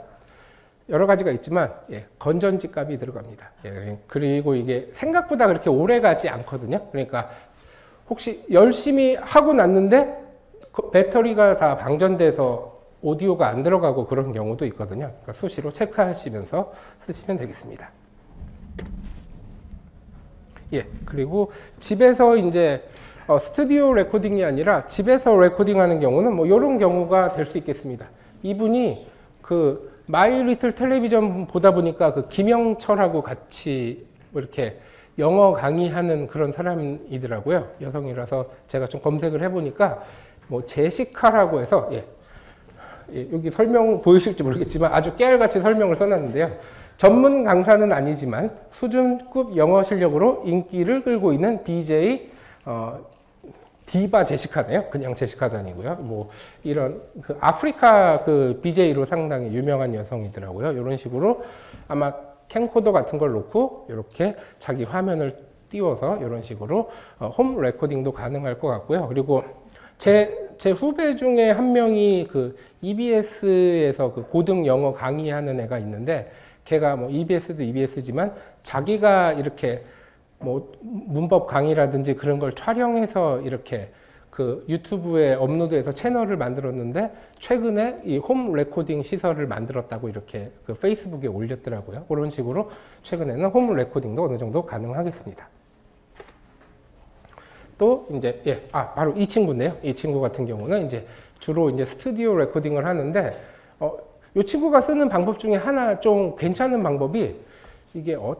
여러 가지가 있지만 예, 건전지 값이 들어갑니다. 예, 그리고 이게 생각보다 그렇게 오래 가지 않거든요. 그러니까 혹시 열심히 하고 났는데 그 배터리가 다 방전돼서 오디오가 안 들어가고 그런 경우도 있거든요. 그러니까 수시로 체크하시면서 쓰시면 되겠습니다. 예, 그리고 집에서 이제 어, 스튜디오 레코딩이 아니라 집에서 레코딩하는 경우는 뭐 이런 경우가 될 수 있겠습니다. 이분이 그 마이 리틀 텔레비전 보다 보니까 그 김영철하고 같이 뭐 이렇게 영어 강의하는 그런 사람이더라고요. 여성이라서 제가 좀 검색을 해보니까 뭐 제시카라고 해서 예, 예, 여기 설명 보이실지 모르겠지만 아주 깨알같이 설명을 써놨는데요. 전문 강사는 아니지만 수준급 영어 실력으로 인기를 끌고 있는 BJ 어, 디바 제시카네요. 그냥 제시카도 아니고요. 뭐 이런 그 아프리카 그 BJ로 상당히 유명한 여성이더라고요. 이런 식으로 아마 캠코더 같은 걸 놓고 이렇게 자기 화면을 띄워서 이런 식으로 어, 홈 레코딩도 가능할 것 같고요. 그리고 제, 제 후배 중에 한 명이 그 EBS에서 그 고등 영어 강의하는 애가 있는데 걔가 뭐 EBS도 EBS지만 자기가 이렇게 뭐 문법 강의라든지 그런 걸 촬영해서 이렇게 그 유튜브에 업로드해서 채널을 만들었는데 최근에 이 home recording 시설을 만들었다고 이렇게 그 페이스북에 올렸더라고요. 그런 식으로 최근에는 home recording도 어느 정도 가능하겠습니다. 또 이제 예, 아 바로 이 친구인데요. 이 친구 같은 경우는 이제 주로 이제 스튜디오 레코딩을 하는데 어, 이 친구가 쓰는 방법 중에 하나 좀 괜찮은 방법이 이게 어,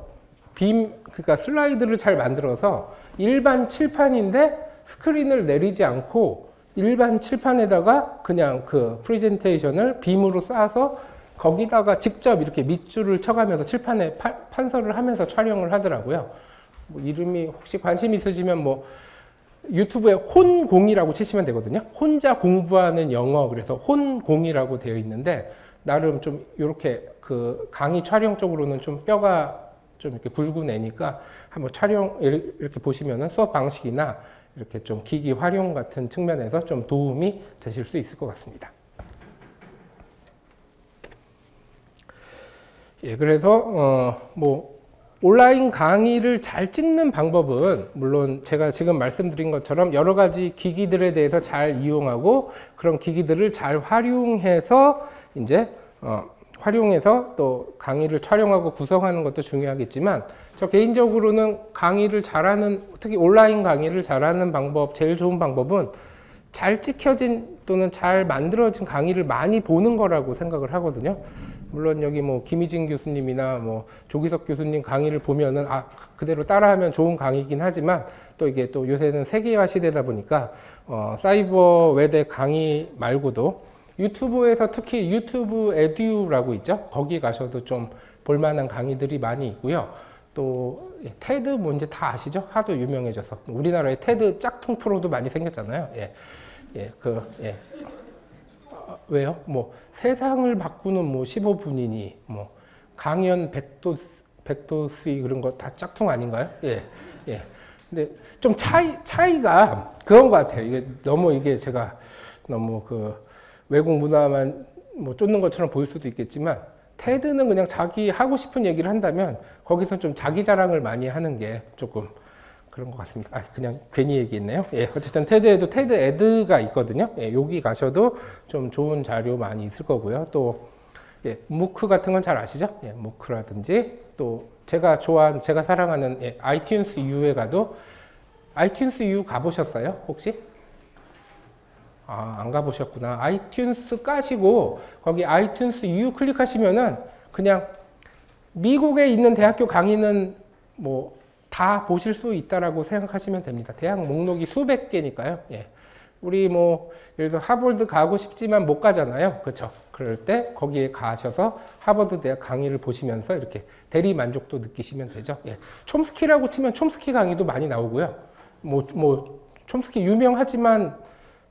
빔 그러니까 슬라이드를 잘 만들어서 일반 칠판인데 스크린을 내리지 않고 일반 칠판에다가 그냥 그 프레젠테이션을 빔으로 쏴서 거기다가 직접 이렇게 밑줄을 쳐가면서 칠판에 파, 판서를 하면서 촬영을 하더라고요. 뭐 이름이 혹시 관심 있으시면 뭐 유튜브에 혼공이라고 치시면 되거든요. 혼자 공부하는 영어 그래서 혼공이라고 되어 있는데 나름 좀 이렇게 그 강의 촬영 쪽으로는 좀 뼈가 좀 이렇게 굵은 애니까 한번 촬영 이렇게 보시면은 수업 방식이나 이렇게 좀 기기 활용 같은 측면에서 좀 도움이 되실 수 있을 것 같습니다. 예, 그래서 어 뭐 온라인 강의를 잘 찍는 방법은 물론 제가 지금 말씀드린 것처럼 여러 가지 기기들에 대해서 잘 이용하고 그런 기기들을 잘 활용해서 이제 어 활용해서 또 강의를 촬영하고 구성하는 것도 중요하겠지만 저 개인적으로는 강의를 잘하는 특히 온라인 강의를 잘하는 방법 제일 좋은 방법은 잘 찍혀진 또는 잘 만들어진 강의를 많이 보는 거라고 생각을 하거든요. 물론 여기 뭐 김희진 교수님이나 뭐 조기석 교수님 강의를 보면은 아 그대로 따라하면 좋은 강의긴 하지만 또 이게 또 요새는 세계화 시대다 보니까 어 사이버 외대 강의 말고도 유튜브에서 특히 유튜브 에듀라고 있죠. 거기 가셔도 좀 볼만한 강의들이 많이 있고요. 또 예, 테드 뭔지 다 아시죠? 하도 유명해져서 우리나라에 테드 짝퉁 프로도 많이 생겼잖아요. 예, 예, 그 예. 어, 왜요? 뭐 세상을 바꾸는 뭐 15분이니 뭐 강연 100도 백도 수위 그런 거 다 짝퉁 아닌가요? 예, 예. 근데 좀 차이 차이가 그런 것 같아요. 이게 너무 이게 제가 너무 그 외국 문화만 뭐 쫓는 것처럼 보일 수도 있겠지만 테드는 그냥 자기 하고 싶은 얘기를 한다면 거기서 좀 자기 자랑을 많이 하는 게 조금 그런 것 같습니다. 아, 그냥 괜히 얘기했네요. 예, 어쨌든 테드에도 테드 에드가 있거든요. 예, 여기 가셔도 좀 좋은 자료 많이 있을 거고요. 또 예, 무크 같은 건 잘 아시죠? 예, 무크라든지 또 제가 좋아하는 제가 사랑하는 예, 아이튠스 U에 가도 iTunes U 가보셨어요? 혹시? 아, 안 가보셨구나. iTunes 까시고 거기 iTunes U 클릭하시면은 그냥 미국에 있는 대학교 강의는 뭐 다 보실 수 있다라고 생각하시면 됩니다. 대학 목록이 수백 개니까요. 예. 우리 뭐 예를 들어 하버드 가고 싶지만 못 가잖아요. 그렇죠? 그럴 때 거기에 가셔서 하버드 대학 강의를 보시면서 이렇게 대리 만족도 느끼시면 되죠. 예. 촘스키라고 치면 촘스키 강의도 많이 나오고요. 뭐, 뭐, 촘스키 유명하지만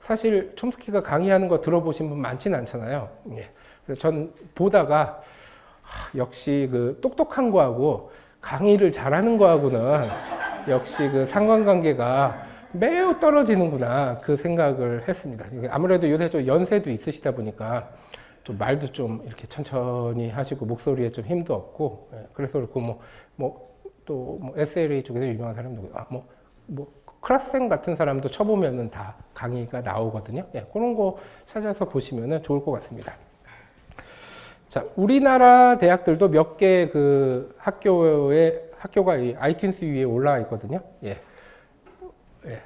사실 촘스키가 강의하는 거 들어보신 분 많지는 않잖아요. 예. 전 보다가 하, 역시 그 똑똑한 거하고 강의를 잘하는 거하고는 역시 그 상관관계가 매우 떨어지는구나 그 생각을 했습니다. 아무래도 요새 좀 연세도 있으시다 보니까 좀 말도 좀 이렇게 천천히 하시고 목소리에 좀 힘도 없고 예, 그래서 그렇고 뭐 뭐또뭐 SLA 쪽에서 유명한 사람 누구 아뭐 뭐 크라생 같은 사람도 쳐보면은 다 강의가 나오거든요. 예, 그런 거 찾아서 보시면은 좋을 것 같습니다. 자, 우리나라 대학들도 몇 개 그 학교에 학교가 이 아이튠스 위에 올라와 있거든요. 예. 예.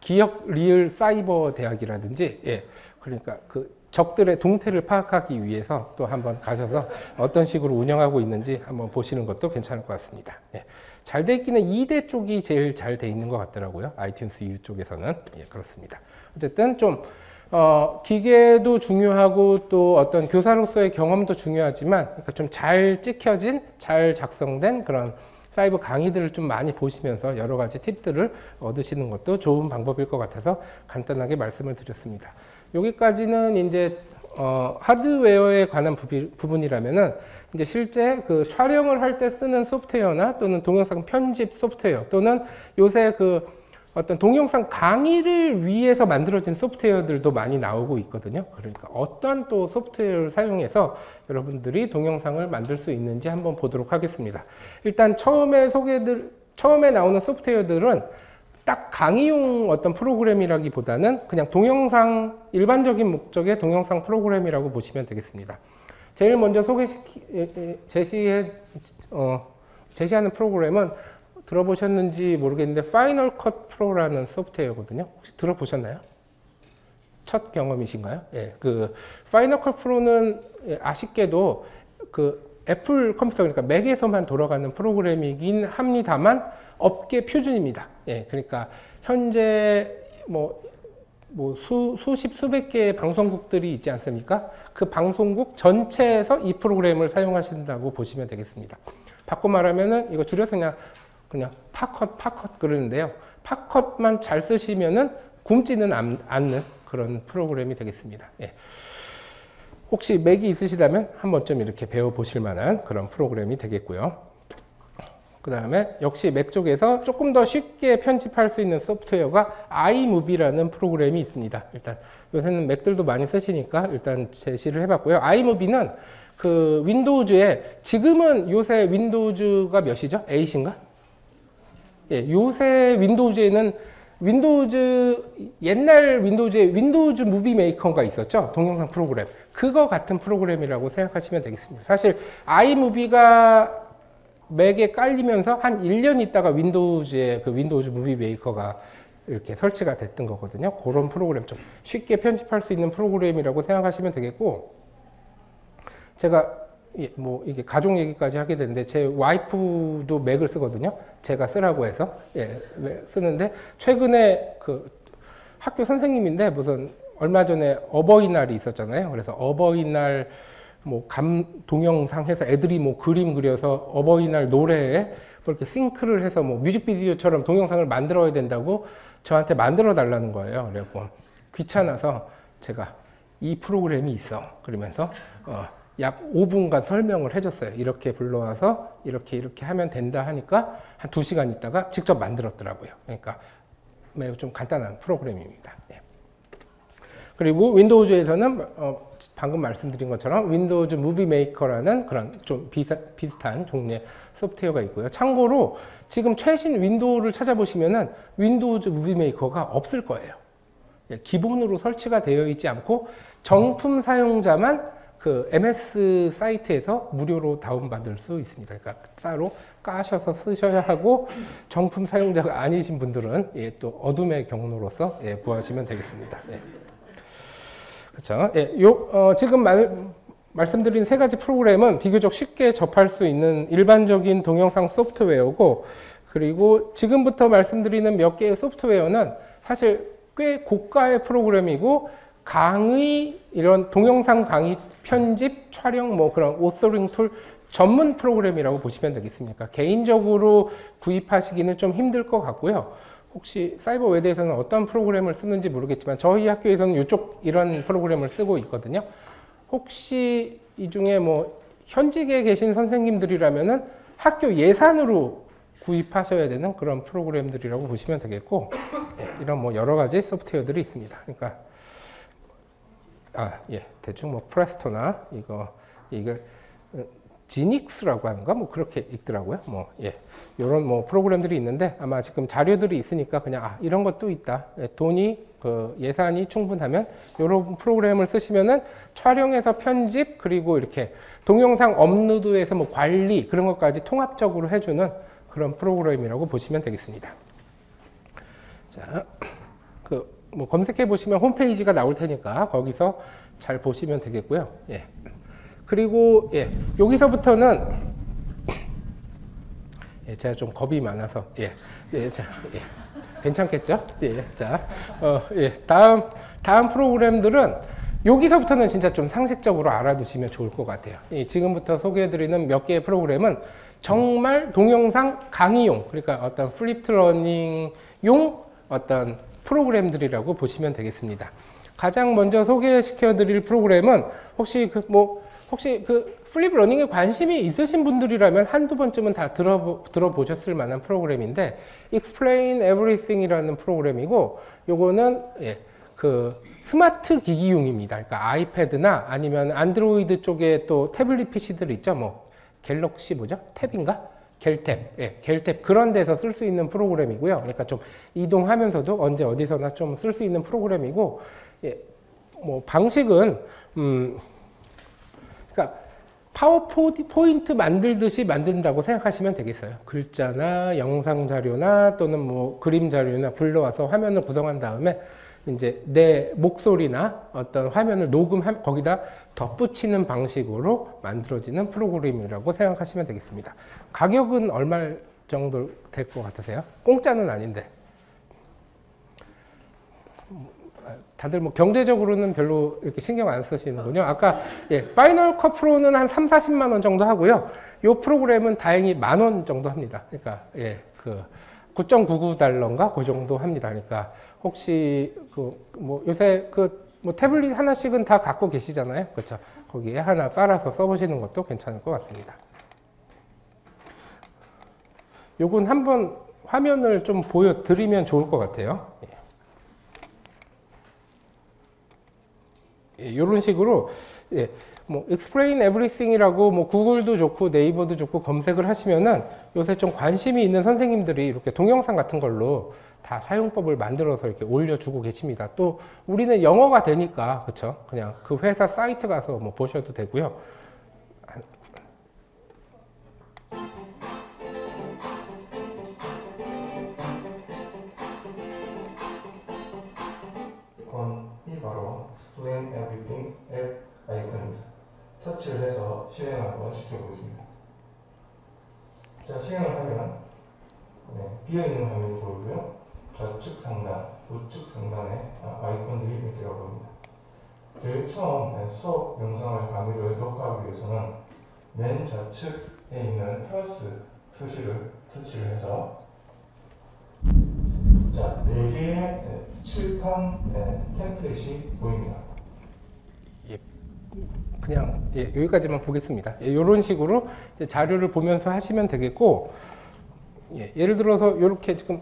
기억 리을 사이버 대학이라든지 예. 그러니까 그 적들의 동태를 파악하기 위해서 또 한번 가셔서 어떤 식으로 운영하고 있는지 한번 보시는 것도 괜찮을 것 같습니다. 예. 잘 돼 있기는 2대 쪽이 제일 잘 돼 있는 것 같더라고요. 아이튠스 U 쪽에서는. 예, 그렇습니다. 어쨌든 좀 어, 기계도 중요하고 또 어떤 교사로서의 경험도 중요하지만 그러니까 좀 잘 찍혀진, 잘 작성된 그런 사이버 강의들을 좀 많이 보시면서 여러 가지 팁들을 얻으시는 것도 좋은 방법일 것 같아서 간단하게 말씀을 드렸습니다. 여기까지는 이제 어, 하드웨어에 관한 부분, 이라면은 이제 실제 그 촬영을 할 때 쓰는 소프트웨어나 또는 동영상 편집 소프트웨어 또는 요새 그 어떤 동영상 강의를 위해서 만들어진 소프트웨어들도 많이 나오고 있거든요. 그러니까 어떤 또 소프트웨어를 사용해서 여러분들이 동영상을 만들 수 있는지 한번 보도록 하겠습니다. 일단 처음에 소개들, 처음에 나오는 소프트웨어들은 딱 강의용 어떤 프로그램이라기보다는 그냥 동영상, 일반적인 목적의 동영상 프로그램이라고 보시면 되겠습니다. 제일 먼저 소개시키, 제시해, 어, 제시하는 프로그램은 들어보셨는지 모르겠는데 Final Cut Pro라는 소프트웨어거든요. 혹시 들어보셨나요? 첫 경험이신가요? 예, 그 Final Cut Pro는 아쉽게도 그 애플 컴퓨터 그러니까 맥에서만 돌아가는 프로그램이긴 합니다만 업계 표준입니다. 예, 그러니까 현재 뭐, 뭐 수, 수십, 수백 개의 방송국들이 있지 않습니까? 그 방송국 전체에서 이 프로그램을 사용하신다고 보시면 되겠습니다. 바꿔 말하면은 이거 줄여서 그냥 그냥 파컷, 파컷 그러는데요. 팝컷만 잘 쓰시면은 굶지는 않는 그런 프로그램이 되겠습니다. 예. 혹시 맥이 있으시다면 한 번쯤 이렇게 배워보실 만한 그런 프로그램이 되겠고요. 그 다음에 역시 맥 쪽에서 조금 더 쉽게 편집할 수 있는 소프트웨어가 iMovie라는 프로그램이 있습니다. 일단 요새는 맥들도 많이 쓰시니까 일단 제시를 해봤고요. iMovie는 그 윈도우즈에 지금은 요새 윈도우즈가 몇이죠? 8인가? 예, 요새 Windows에는 Windows 옛날 Windows에 Windows Movie Maker가 있었죠 동영상 프로그램 그거 같은 프로그램이라고 생각하시면 되겠습니다 사실 iMovie가 맥에 깔리면서 한 1년 있다가 Windows에 그 Windows Movie Maker가 이렇게 설치가 됐던 거거든요 그런 프로그램 좀 쉽게 편집할 수 있는 프로그램이라고 생각하시면 되겠고 제가 예, 뭐 이게 가족 얘기까지 하게 되는데 제 와이프도 맥을 쓰거든요. 제가 쓰라고 해서 예, 쓰는데 최근에 그 학교 선생님인데 무슨 얼마 전에 어버이날이 있었잖아요. 그래서 어버이날 뭐 감 동영상 해서 애들이 뭐 그림 그려서 어버이날 노래에 뭐 이렇게 싱크를 해서 뭐 뮤직비디오처럼 동영상을 만들어야 된다고 저한테 만들어 달라는 거예요. 그래고 귀찮아서 제가 이 프로그램이 있어. 그러면서 어 약 5분간 설명을 해줬어요. 이렇게 불러와서 이렇게 이렇게 하면 된다 하니까 한 2시간 있다가 직접 만들었더라고요. 그러니까 매우 좀 간단한 프로그램입니다. 예. 그리고 Windows에서는 어, 방금 말씀드린 것처럼 Windows Movie Maker라는 그런 좀 비사, 비슷한 종류의 소프트웨어가 있고요. 참고로 지금 최신 Window를 찾아보시면은 Windows Movie Maker가 없을 거예요. 예, 기본으로 설치가 되어 있지 않고 정품 사용자만 그 MS 사이트에서 무료로 다운받을 수 있습니다. 그러니까 따로 까셔서 쓰셔야 하고 정품 사용자가 아니신 분들은 예, 또 어둠의 경로로서 예, 구하시면 되겠습니다. 예. 그렇죠. 예, 요 어, 지금 말, 말씀드린 세 가지 프로그램은 비교적 쉽게 접할 수 있는 일반적인 동영상 소프트웨어고 그리고 지금부터 말씀드리는 몇 개의 소프트웨어는 사실 꽤 고가의 프로그램이고 강의 이런 동영상 강의 편집 촬영 뭐 그런 authoring tool 전문 프로그램이라고 보시면 되겠습니다 개인적으로 구입하시기는 좀 힘들 것 같고요 혹시 사이버 외대에서는 어떤 프로그램을 쓰는지 모르겠지만 저희 학교에서는 이쪽 이런 프로그램을 쓰고 있거든요 혹시 이 중에 뭐 현직에 계신 선생님들이라면은 학교 예산으로 구입하셔야 되는 그런 프로그램들이라고 보시면 되겠고 예, 이런 뭐 여러 가지 소프트웨어들이 있습니다. 그러니까 아 예 대충 뭐 프레스토나 이거 이거 어, 지닉스라고 하는가 뭐 그렇게 읽더라고요. 뭐 예 이런 뭐 프로그램들이 있는데 아마 지금 자료들이 있으니까 그냥 아 이런 것도 있다. 예, 돈이 그 예산이 충분하면 이런 프로그램을 쓰시면은 촬영에서 편집 그리고 이렇게 동영상 업로드에서 뭐 관리 그런 것까지 통합적으로 해주는 그런 프로그램이라고 보시면 되겠습니다. 자, 그 뭐 검색해 보시면 홈페이지가 나올 테니까 거기서 잘 보시면 되겠고요. 예. 그리고 예, 여기서부터는 예, 제가 좀 겁이 많아서 예, 예, 자, 예. 괜찮겠죠? 예, 자, 어, 예, 다음 다음 프로그램들은 여기서부터는 진짜 좀 상식적으로 알아두시면 좋을 것 같아요. 예, 지금부터 소개해드리는 몇 개의 프로그램은 정말 동영상 강의용, 그러니까 어떤 flipped learning용 어떤 프로그램들이라고 보시면 되겠습니다. 가장 먼저 소개시켜드릴 프로그램은 혹시 그 뭐 혹시 그 flipped learning에 관심이 있으신 분들이라면 한두 번쯤은 다 들어보, 들어보셨을 만한 프로그램인데 Explain Everything이라는 프로그램이고 요거는 예, 그 스마트 기기용입니다. 그러니까 아이패드나 아니면 안드로이드 쪽에 또 태블릿 PC들 있죠. 뭐 갤럭시 뭐죠? 탭인가? 갤탭, 예, 갤탭 그런 데서 쓸 수 있는 프로그램이고요. 그러니까 좀 이동하면서도 언제 어디서나 좀 쓸 수 있는 프로그램이고, 예, 뭐 방식은 음, 파워포인트 만들듯이 만든다고 생각하시면 되겠어요. 글자나 영상 자료나 또는 뭐 그림 자료나 불러와서 화면을 구성한 다음에 이제 내 목소리나 어떤 화면을 녹음 거기다 덧붙이는 방식으로 만들어지는 프로그램이라고 생각하시면 되겠습니다. 가격은 얼마 정도 될 것 같으세요? 공짜는 아닌데. 다들 뭐 경제적으로는 별로 이렇게 신경 안 쓰시는군요. 아까 예, Final Cut Pro는 한 3, 40만 원 정도 하고요. 이 프로그램은 다행히 만 원 정도 합니다. 그러니까 예, 그 9.99달러인가 그 정도 합니다. 그러니까 혹시 그 뭐 요새 그 뭐 태블릿 하나씩은 다 갖고 계시잖아요. 그렇죠? 거기에 하나 깔아서 써 보시는 것도 괜찮을 것 같습니다. 요건 한번 화면을 좀 보여 드리면 좋을 것 같아요. 예. 이런 식으로 예, 뭐 explain everything이라고 뭐 구글도 좋고 네이버도 좋고 검색을 하시면은 요새 좀 관심이 있는 선생님들이 이렇게 동영상 같은 걸로 다 사용법을 만들어서 이렇게 올려주고 계십니다. 또 우리는 영어가 되니까 그렇죠? 그냥 그 회사 사이트 가서 뭐 보셔도 되고요. Explain Everything 앱 아이콘입니다. 터치를 해서 실행을 한번 시켜보겠습니다. 자, 실행을 하면 네, 비어있는 화면이 보이고요. 좌측 상단, 우측 상단에 아, 아이콘들이 몇 개가 보입니다. 제일 처음 네, 수업 영상을 강의를 녹화하기 위해서는 맨 좌측에 있는 플러스 표시를 터치를 해서 자, 네 개의 네, 칠판 네, 템플릿이 보입니다. 예. 그냥 예, 여기까지만 보겠습니다. 예, 이런 식으로 자료를 보면서 하시면 되겠고 예, 예를 들어서 이렇게 지금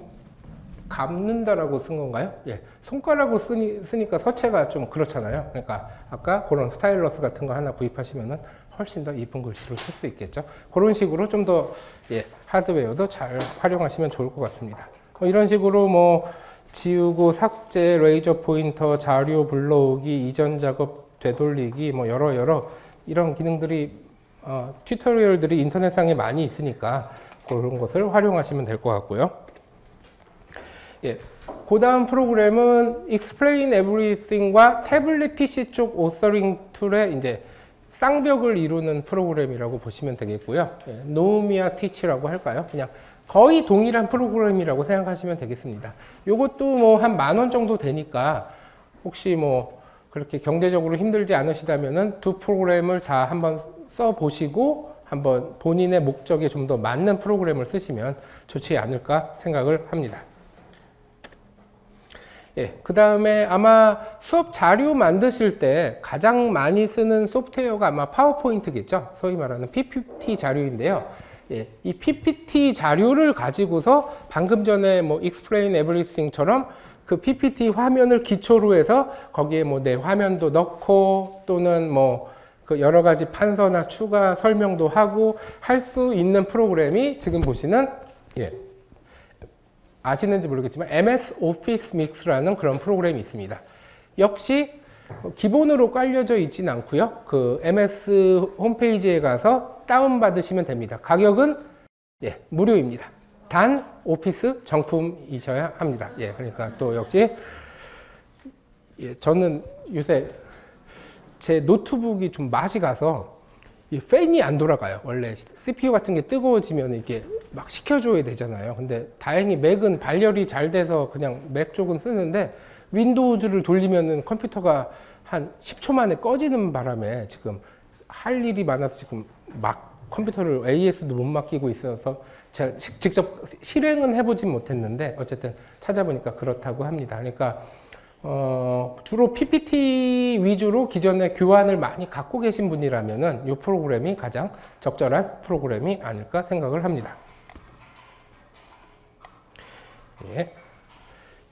감는다라고 쓴 건가요? 예, 손가락으로 쓰니, 쓰니까 서체가 좀 그렇잖아요. 그러니까 아까 그런 스타일러스 같은 거 하나 구입하시면은 훨씬 더 이쁜 글씨를 쓸수 있겠죠. 그런 식으로 좀더 예, 하드웨어도 잘 활용하시면 좋을 것 같습니다. 뭐 이런 식으로 뭐 지우고 삭제, 레이저 포인터, 자료 불러오기, 이전 작업 되돌리기 뭐 여러 여러 이런 기능들이 어, tutorial들이 인터넷상에 많이 있으니까 그런 것을 활용하시면 될 것 같고요. 예. 그 다음 프로그램은 Explain Everything과 태블릿 PC 쪽 authoring tool의 이제 쌍벽을 이루는 프로그램이라고 보시면 되겠고요. 예. 노미아 티치라고 할까요? 그냥 거의 동일한 프로그램이라고 생각하시면 되겠습니다. 이것도 뭐 한 만 원 정도 되니까 혹시 뭐 그렇게 경제적으로 힘들지 않으시다면은 두 프로그램을 다 한번 써 보시고 한번 본인의 목적에 좀 더 맞는 프로그램을 쓰시면 좋지 않을까 생각을 합니다. 예, 그 다음에 아마 수업 자료 만드실 때 가장 많이 쓰는 소프트웨어가 아마 파워포인트겠죠. 소위 말하는 PPT 자료인데요. 예, 이 PPT 자료를 가지고서 방금 전에 뭐 explain everything처럼 그 PPT 화면을 기초로 해서 거기에 뭐 내 화면도 넣고 또는 뭐 그 여러 가지 판서나 추가 설명도 하고 할 수 있는 프로그램이 지금 보시는 예, 아시는지 모르겠지만 MS 오피스 믹스라는 그런 프로그램이 있습니다. 역시 기본으로 깔려져 있진 않고요. 그 MS 홈페이지에 가서 다운 받으시면 됩니다. 가격은 예, 무료입니다. 단 Office 정품이셔야 합니다. 예, 그러니까 또 역시 예, 저는 요새 제 노트북이 좀 맛이 가서 이 팬이 안 돌아가요. 원래 CPU 같은 게 뜨거워지면 이게 막 식혀줘야 되잖아요. 근데 다행히 Mac은 발열이 잘 돼서 그냥 Mac 쪽은 쓰는데 Windows를 돌리면은 컴퓨터가 한 10초 만에 꺼지는 바람에 지금 할 일이 많아서 지금 막 컴퓨터를 AS도 못 맡기고 있어서 제가 직접 실행은 해보진 못했는데 어쨌든 찾아보니까 그렇다고 합니다. 그러니까 어, 주로 PPT 위주로 기존에 교환을 많이 갖고 계신 분이라면은 이 프로그램이 가장 적절한 프로그램이 아닐까 생각을 합니다. 예.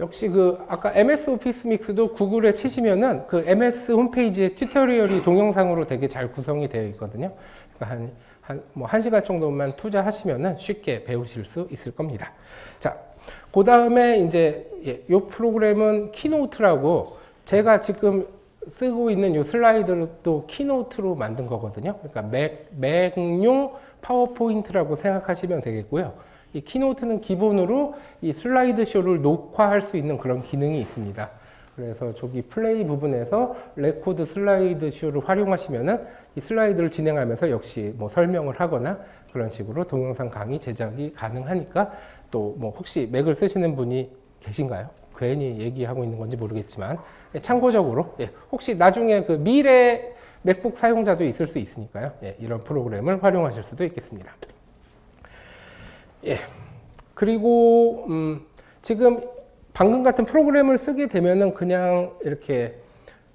역시 그 아까 MS 오피스 믹스도 구글에 치시면은 그 MS 홈페이지에 튜토리얼이 동영상으로 되게 잘 구성이 되어 있거든요. 그러니까 한, 한, 뭐, 한 시간 정도만 투자하시면은 쉽게 배우실 수 있을 겁니다. 자, 그 다음에 이제, 예, 요 프로그램은 Keynote라고 제가 지금 쓰고 있는 요 슬라이드도 Keynote로 만든 거거든요. 그러니까 Mac, Mac용 PowerPoint라고 생각하시면 되겠고요. 이 Keynote는 기본으로 이 슬라이드 쇼를 녹화할 수 있는 그런 기능이 있습니다. 그래서 저기 플레이 부분에서 record slideshow를 활용하시면은 이 슬라이드를 진행하면서 역시 뭐 설명을 하거나 그런 식으로 동영상 강의 제작이 가능하니까 또 뭐 혹시 맥을 쓰시는 분이 계신가요? 괜히 얘기하고 있는 건지 모르겠지만 예, 참고적으로 예, 혹시 나중에 그 미래 맥북 사용자도 있을 수 있으니까요. 예, 이런 프로그램을 활용하실 수도 있겠습니다. 예. 그리고 음, 지금 방금 같은 프로그램을 쓰게 되면은 그냥 이렇게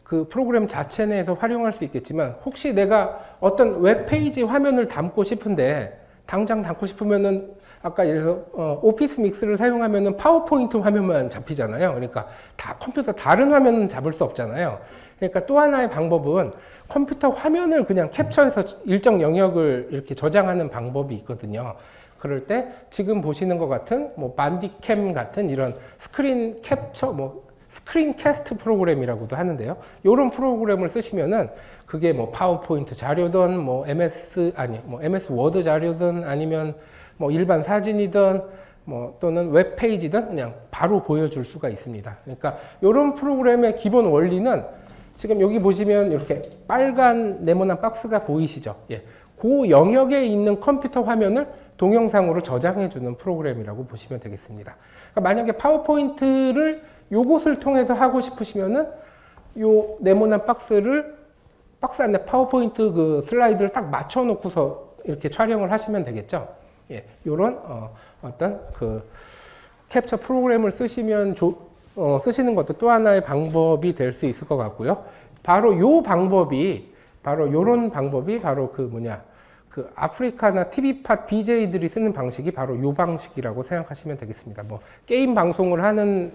그 프로그램 자체 내에서 활용할 수 있겠지만 혹시 내가 어떤 웹페이지 화면을 담고 싶은데 당장 담고 싶으면은 아까 예를 들어서 어, Office Mix를 사용하면은 파워포인트 화면만 잡히잖아요. 그러니까 다 컴퓨터 다른 화면은 잡을 수 없잖아요. 그러니까 또 하나의 방법은 컴퓨터 화면을 그냥 캡처해서 일정 영역을 이렇게 저장하는 방법이 있거든요. 그럴 때 지금 보시는 것 같은 뭐 Bandicam 같은 이런 screen capture 뭐 screencast 프로그램이라고도 하는데요. 이런 프로그램을 쓰시면은 그게 뭐 파워포인트 자료든 뭐 MS 아니 뭐 MS Word 자료든 아니면 뭐 일반 사진이든 뭐 또는 웹페이지든 그냥 바로 보여줄 수가 있습니다. 그러니까 이런 프로그램의 기본 원리는 지금 여기 보시면 이렇게 빨간 네모난 박스가 보이시죠? 예. 그 영역에 있는 컴퓨터 화면을 동영상으로 저장해주는 프로그램이라고 보시면 되겠습니다. 그러니까 만약에 파워포인트를 요것을 통해서 하고 싶으시면은 요 네모난 박스를 박스 안에 파워포인트 그 슬라이드를 딱 맞춰놓고서 이렇게 촬영을 하시면 되겠죠. 예, 요런 어, 어떤 그 캡처 프로그램을 쓰시면 조, 어, 쓰시는 것도 또 하나의 방법이 될 수 있을 것 같고요. 바로 요 방법이 바로 요런 방법이 바로 그 뭐냐 그 아프리카나 TV팟 BJ들이 쓰는 방식이 바로 요 방식이라고 생각하시면 되겠습니다. 뭐 게임 방송을 하는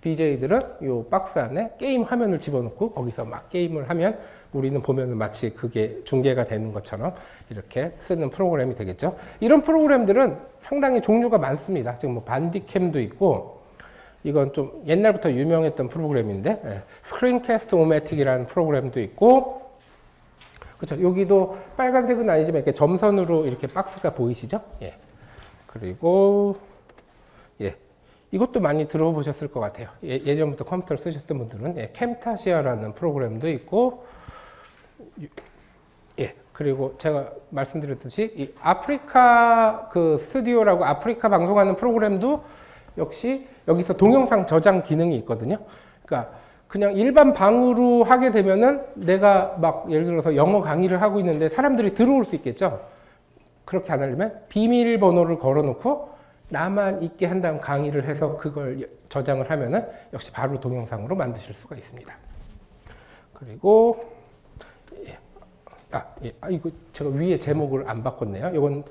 BJ들은 요 박스 안에 게임 화면을 집어넣고 거기서 막 게임을 하면 우리는 보면은 마치 그게 중계가 되는 것처럼 이렇게 쓰는 프로그램이 되겠죠. 이런 프로그램들은 상당히 종류가 많습니다. 지금 뭐 Bandicam도 있고 이건 좀 옛날부터 유명했던 프로그램인데 예, Screencast-O-Matic이라는 프로그램도 있고 그렇죠. 여기도 빨간색은 아니지만 이렇게 점선으로 이렇게 박스가 보이시죠? 예. 그리고 예. 이것도 많이 들어보셨을 것 같아요. 예, 예전부터 컴퓨터를 쓰셨던 분들은 예, 캠타시아라는 프로그램도 있고 예. 그리고 제가 말씀드렸듯이 이 아프리카 그 스튜디오라고 아프리카 방송하는 프로그램도 역시 여기서 동영상 저장 기능이 있거든요. 그러니까 그냥 일반 방으로 하게 되면은 내가 막 예를 들어서 영어 강의를 하고 있는데 사람들이 들어올 수 있겠죠. 그렇게 안 하려면 비밀번호를 걸어놓고 나만 있게 한 다음 강의를 해서 그걸 저장을 하면은 역시 바로 동영상으로 만드실 수가 있습니다. 그리고 예. 아, 예. 아 이거 제가 위에 제목을 안 바꿨네요. 이건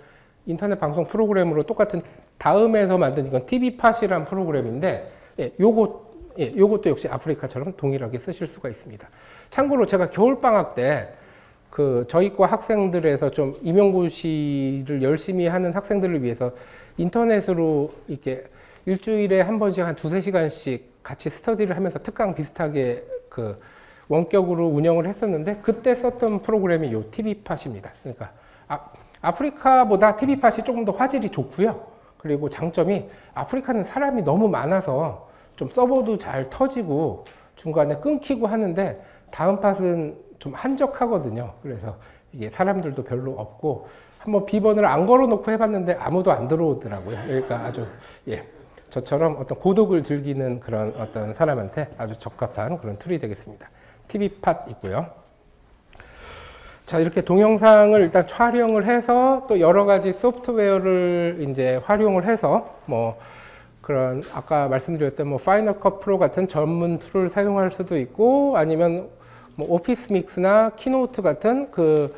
인터넷 방송 프로그램으로 똑같은 다음에서 만든 이건 TV팟이란 프로그램인데 예, 요거 예, 요것도 역시 아프리카처럼 동일하게 쓰실 수가 있습니다. 참고로 제가 겨울 방학 때 그 저희과 학생들에서 좀 임용고시를 열심히 하는 학생들을 위해서 인터넷으로 이렇게 일주일에 한 번씩 한 두세 시간씩 같이 스터디를 하면서 특강 비슷하게 그 원격으로 운영을 했었는데 그때 썼던 프로그램이 요 TV팟입니다. 그러니까 아, 아프리카보다 TV팟이 조금 더 화질이 좋고요. 그리고 장점이 아프리카는 사람이 너무 많아서 좀 서버도 잘 터지고 중간에 끊기고 하는데 다음 팟은 좀 한적하거든요. 그래서 이게 사람들도 별로 없고 한번 비번을 안 걸어놓고 해봤는데 아무도 안 들어오더라고요. 그러니까 아주 예 저처럼 어떤 고독을 즐기는 그런 어떤 사람한테 아주 적합한 그런 툴이 되겠습니다. TV팟 있고요. 자, 이렇게 동영상을 일단 촬영을 해서 또 여러 가지 소프트웨어를 이제 활용을 해서 뭐 그런 아까 말씀드렸던 뭐 Final Cut Pro 같은 전문 tool을 사용할 수도 있고 아니면 뭐 Office Mix나 Keynote 같은 그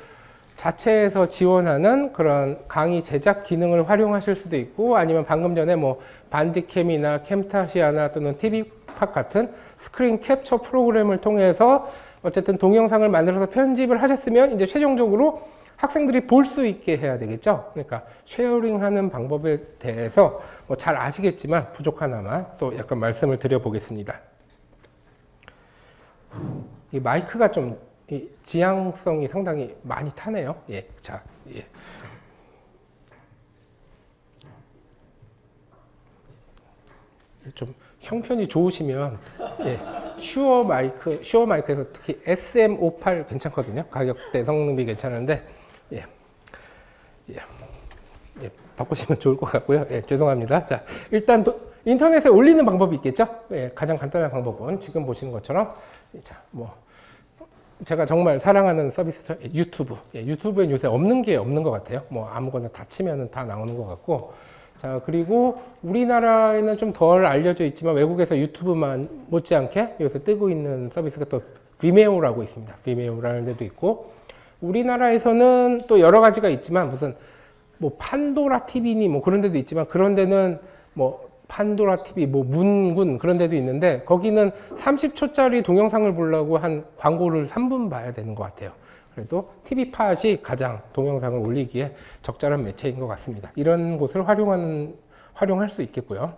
자체에서 지원하는 그런 강의 제작 기능을 활용하실 수도 있고 아니면 방금 전에 뭐 Bandicam이나 Camtasia나 또는 TV팟 같은 screen capture 프로그램을 통해서 어쨌든 동영상을 만들어서 편집을 하셨으면 이제 최종적으로 학생들이 볼 수 있게 해야 되겠죠. 그러니까 sharing 하는 방법에 대해서 뭐 잘 아시겠지만 부족 하나마 또 약간 말씀을 드려보겠습니다. 이 마이크가 좀 지향성이 상당히 많이 타네요. 예, 자, 예. 좀 형편이 좋으시면 예, 슈어 마이크, 슈어 마이크에서 특히 SM58 괜찮거든요. 가격대 성능비 괜찮은데 예, 예, 예, 바꾸시면 좋을 것 같고요. 예, 죄송합니다. 자, 일단 도, 인터넷에 올리는 방법이 있겠죠. 예, 가장 간단한 방법은 지금 보시는 것처럼 자, 뭐 제가 정말 사랑하는 서비스 예, 유튜브. 예, 유튜브엔 요새 없는 게 없는 것 같아요. 뭐 아무거나 다 치면은 다 나오는 것 같고. 자, 그리고 우리나라에는 좀 덜 알려져 있지만 외국에서 유튜브만 못지않게 요새 뜨고 있는 서비스가 또 비메오라고 있습니다. 비메오라는 데도 있고. 우리나라에서는 또 여러 가지가 있지만 무슨 뭐 판도라 TV니 뭐 그런 데도 있지만 그런 데는 뭐 판도라 TV, 뭐 문군 그런 데도 있는데 거기는 30초짜리 동영상을 보려고 한 광고를 3분 봐야 되는 것 같아요. 그래도 TV팟이 가장 동영상을 올리기에 적절한 매체인 것 같습니다. 이런 곳을 활용하는, 활용할 수 있겠고요.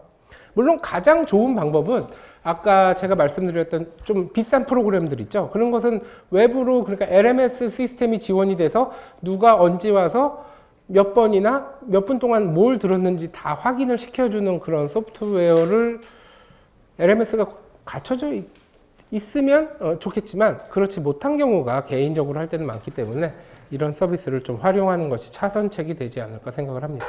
물론 가장 좋은 방법은 아까 제가 말씀드렸던 좀 비싼 프로그램들 있죠. 그런 것은 외부로 그러니까 LMS 시스템이 지원이 돼서 누가 언제 와서 몇 번이나 몇 분 동안 뭘 들었는지 다 확인을 시켜주는 그런 소프트웨어를 LMS가 갖춰져 있으면 어, 좋겠지만 그렇지 못한 경우가 개인적으로 할 때는 많기 때문에 이런 서비스를 좀 활용하는 것이 차선책이 되지 않을까 생각을 합니다.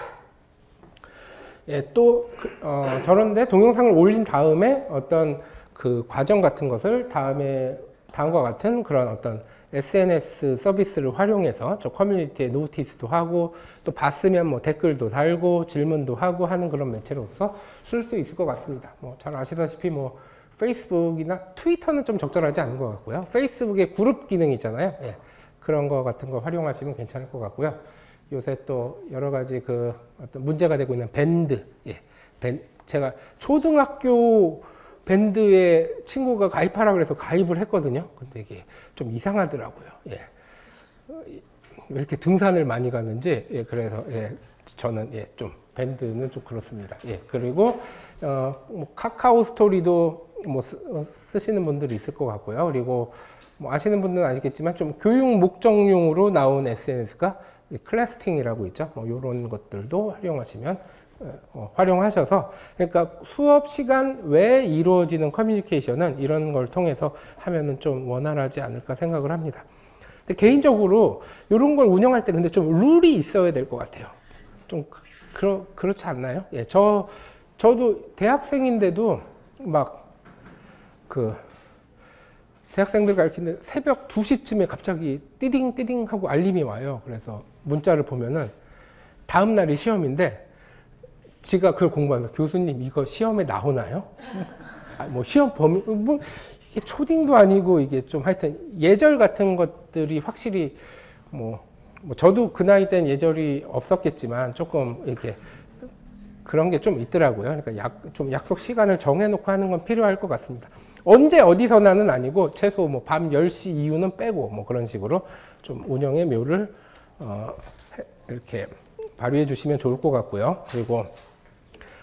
예, 또 그, 어, 저런데 동영상을 올린 다음에 어떤 그 과정 같은 것을 다음에 다음과 같은 그런 어떤 SNS 서비스를 활용해서 저 커뮤니티에 노티스도 하고 또 봤으면 뭐 댓글도 달고 질문도 하고 하는 그런 매체로서 쓸 수 있을 것 같습니다. 뭐 잘 아시다시피 뭐 페이스북이나 트위터는 좀 적절하지 않은 것 같고요. 페이스북에 그룹 기능 있잖아요. 예. 그런 거 같은 거 활용하시면 괜찮을 것 같고요. 요새 또 여러 가지 그 어떤 문제가 되고 있는 밴드, 예, 밴, 제가 초등학교 밴드에 친구가 가입하라 그래서 가입을 했거든요. 근데 이게 좀 이상하더라고요. 예. 왜 이렇게 등산을 많이 가는지, 예, 그래서, 예, 저는, 예, 좀, 밴드는 좀 그렇습니다. 예, 그리고, 어, 뭐 카카오 스토리도 뭐 쓰, 시는 분들이 있을 것 같고요. 그리고 뭐 아시는 분들은 아시겠지만 좀 교육 목적용으로 나온 SNS가 클래스팅이라고 있죠. 뭐 이런 것들도 활용하시면 어, 활용하셔서 그러니까 수업 시간 외에 이루어지는 커뮤니케이션은 이런 걸 통해서 하면은 좀 원활하지 않을까 생각을 합니다. 근데 개인적으로 이런 걸 운영할 때 근데 좀 룰이 있어야 될 것 같아요. 좀 그, 그러, 그렇지 않나요? 예, 저 저도 대학생인데도 막 그 대학생들 가르치는데 새벽 2시쯤에 갑자기 띠딩 띠딩 하고 알림이 와요. 그래서 문자를 보면은 다음 날이 시험인데 지가 그걸 공부하면서 교수님 이거 시험에 나오나요? 아, 뭐 시험 범위 뭐 이게 초딩도 아니고 이게 좀 하여튼 예절 같은 것들이 확실히 뭐, 뭐 저도 그 나이 땐 예절이 없었겠지만 조금 이렇게 그런 게 좀 있더라고요. 그러니까 약, 좀 약속 시간을 정해놓고 하는 건 필요할 것 같습니다. 언제 어디서나는 아니고 최소 뭐 밤 10시 이후는 빼고 뭐 그런 식으로 좀 운영의 묘를 어, 이렇게 발휘해 주시면 좋을 것 같고요. 그리고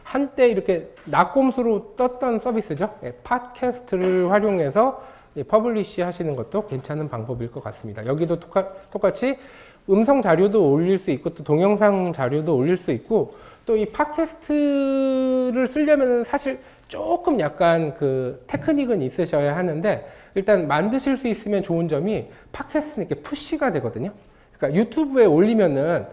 한때 이렇게 나꼼수로 떴던 서비스죠. 예, podcast를 활용해서 예, publish 하시는 것도 괜찮은 방법일 것 같습니다. 여기도 똑같이 음성 자료도 올릴 수 있고 또 동영상 자료도 올릴 수 있고 또 이 podcast를 쓰려면 사실 조금 약간 그 테크닉은 있으셔야 하는데 일단 만드실 수 있으면 좋은 점이 podcast는 이렇게 push가 되거든요. 그러니까 YouTube에 올리면은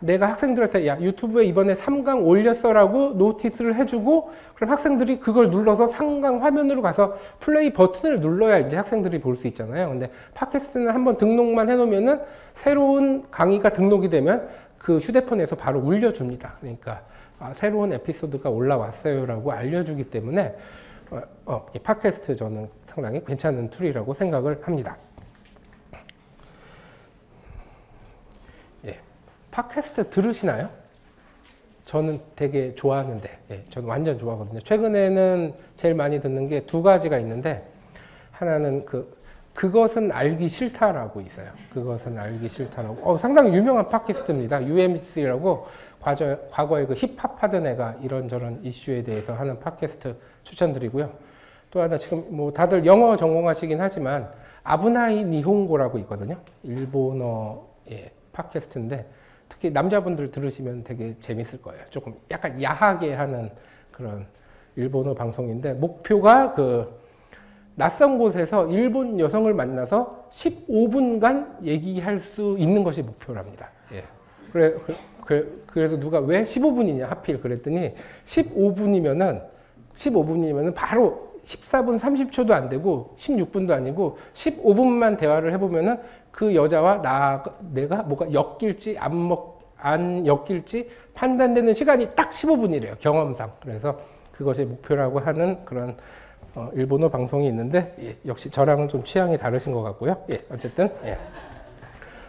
내가 학생들한테 야 YouTube에 이번에 3강 올렸어라고 notice를 해주고 그럼 학생들이 그걸 눌러서 3강 화면으로 가서 플레이 버튼을 눌러야 이제 학생들이 볼 수 있잖아요. 근데 podcast는 한번 등록만 해놓으면은 새로운 강의가 등록이 되면 그 휴대폰에서 바로 울려줍니다. 그러니까 아, 새로운 에피소드가 올라왔어요라고 알려주기 때문에 어, 어, 이 팟캐스트 저는 상당히 괜찮은 tool이라고 생각을 합니다. 팟캐스트 들으시나요? 저는 되게 좋아하는데, 예, 저는 완전 좋아하거든요. 최근에는 제일 많이 듣는 게 두 가지가 있는데, 하나는 그, 그것은 알기 싫다라고 있어요. 그것은 알기 싫다라고. 어, 상당히 유명한 팟캐스트입니다. UMC라고 과거, 과거에 그 힙합 하던 애가 이런저런 이슈에 대해서 하는 팟캐스트 추천드리고요. 또 하나 지금 뭐 다들 영어 전공하시긴 하지만 아브나이 니홍고라고 있거든요. 일본어의 팟캐스트인데 특히 남자분들 들으시면 되게 재밌을 거예요. 조금 약간 야하게 하는 그런 일본어 방송인데 목표가 그 낯선 곳에서 일본 여성을 만나서 15분간 얘기할 수 있는 것이 목표랍니다. 예. 그래, 그, 래서 누가 왜 15분이냐 하필 그랬더니 15분이면은 15분이면은 바로 14분 30초도 안 되고 16분도 아니고 15분만 대화를 해보면은 그 여자와 나, 내가 뭐가 엮일지 안, 먹, 안 엮일지 판단되는 시간이 딱 15분이래요. 경험상. 그래서 그것이 목표라고 하는 그런 어, 일본어 방송이 있는데 예, 역시 저랑은 좀 취향이 다르신 것 같고요. 예, 어쨌든 예.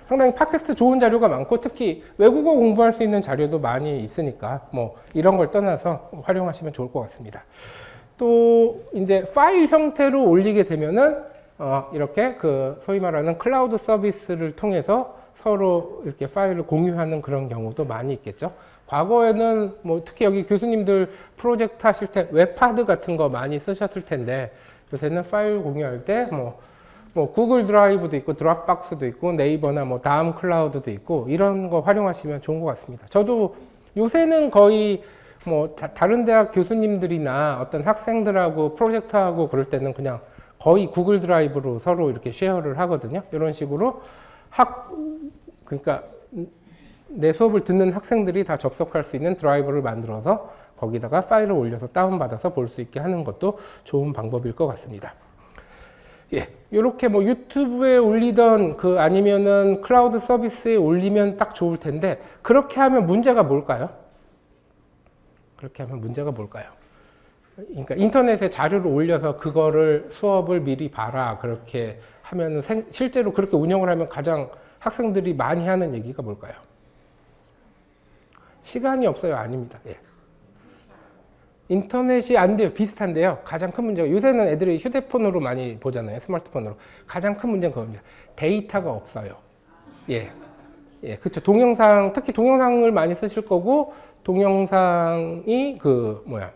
상당히 팟캐스트 좋은 자료가 많고 특히 외국어 공부할 수 있는 자료도 많이 있으니까 뭐 이런 걸 떠나서 활용하시면 좋을 것 같습니다. 또 이제 파일 형태로 올리게 되면은 어, 이렇게 그 소위 말하는 클라우드 서비스를 통해서 서로 이렇게 파일을 공유하는 그런 경우도 많이 있겠죠. 과거에는 뭐 특히 여기 교수님들 프로젝트 하실 때 웹하드 같은 거 많이 쓰셨을 텐데 요새는 파일 공유할 때뭐 뭐 Google Drive도 있고 Dropbox도 있고 네이버나 뭐 다음 cloud도 있고 이런 거 활용하시면 좋은 것 같습니다. 저도 요새는 거의 뭐 다, 른 대학 교수님들이나 어떤 학생들하고 프로젝트하고 그럴 때는 그냥 거의 Google Drive로 서로 이렇게 share를 하거든요. 이런 식으로 학, 그러니까 내 수업을 듣는 학생들이 다 접속할 수 있는 드라이브를 만들어서 거기다가 파일을 올려서 다운받아서 볼 수 있게 하는 것도 좋은 방법일 것 같습니다. 예, 이렇게 뭐 유튜브에 올리던 그 아니면은 클라우드 서비스에 올리면 딱 좋을 텐데 그렇게 하면 문제가 뭘까요? 그렇게 하면 문제가 뭘까요? 그러니까 인터넷에 자료를 올려서 그거를 수업을 미리 봐라 그렇게 하면은 생- 실제로 그렇게 운영을 하면 가장 학생들이 많이 하는 얘기가 뭘까요? 시간이 없어요. 아닙니다. 예. 인터넷이 안 돼요. 비슷한데요. 가장 큰 문제가 요새는 애들이 휴대폰으로 많이 보잖아요. 스마트폰으로. 가장 큰 문제는 그겁니다. 데이터가 없어요. 예. 예, 그렇죠. 동영상 특히 동영상을 많이 쓰실 거고 동영상이 그 뭐야?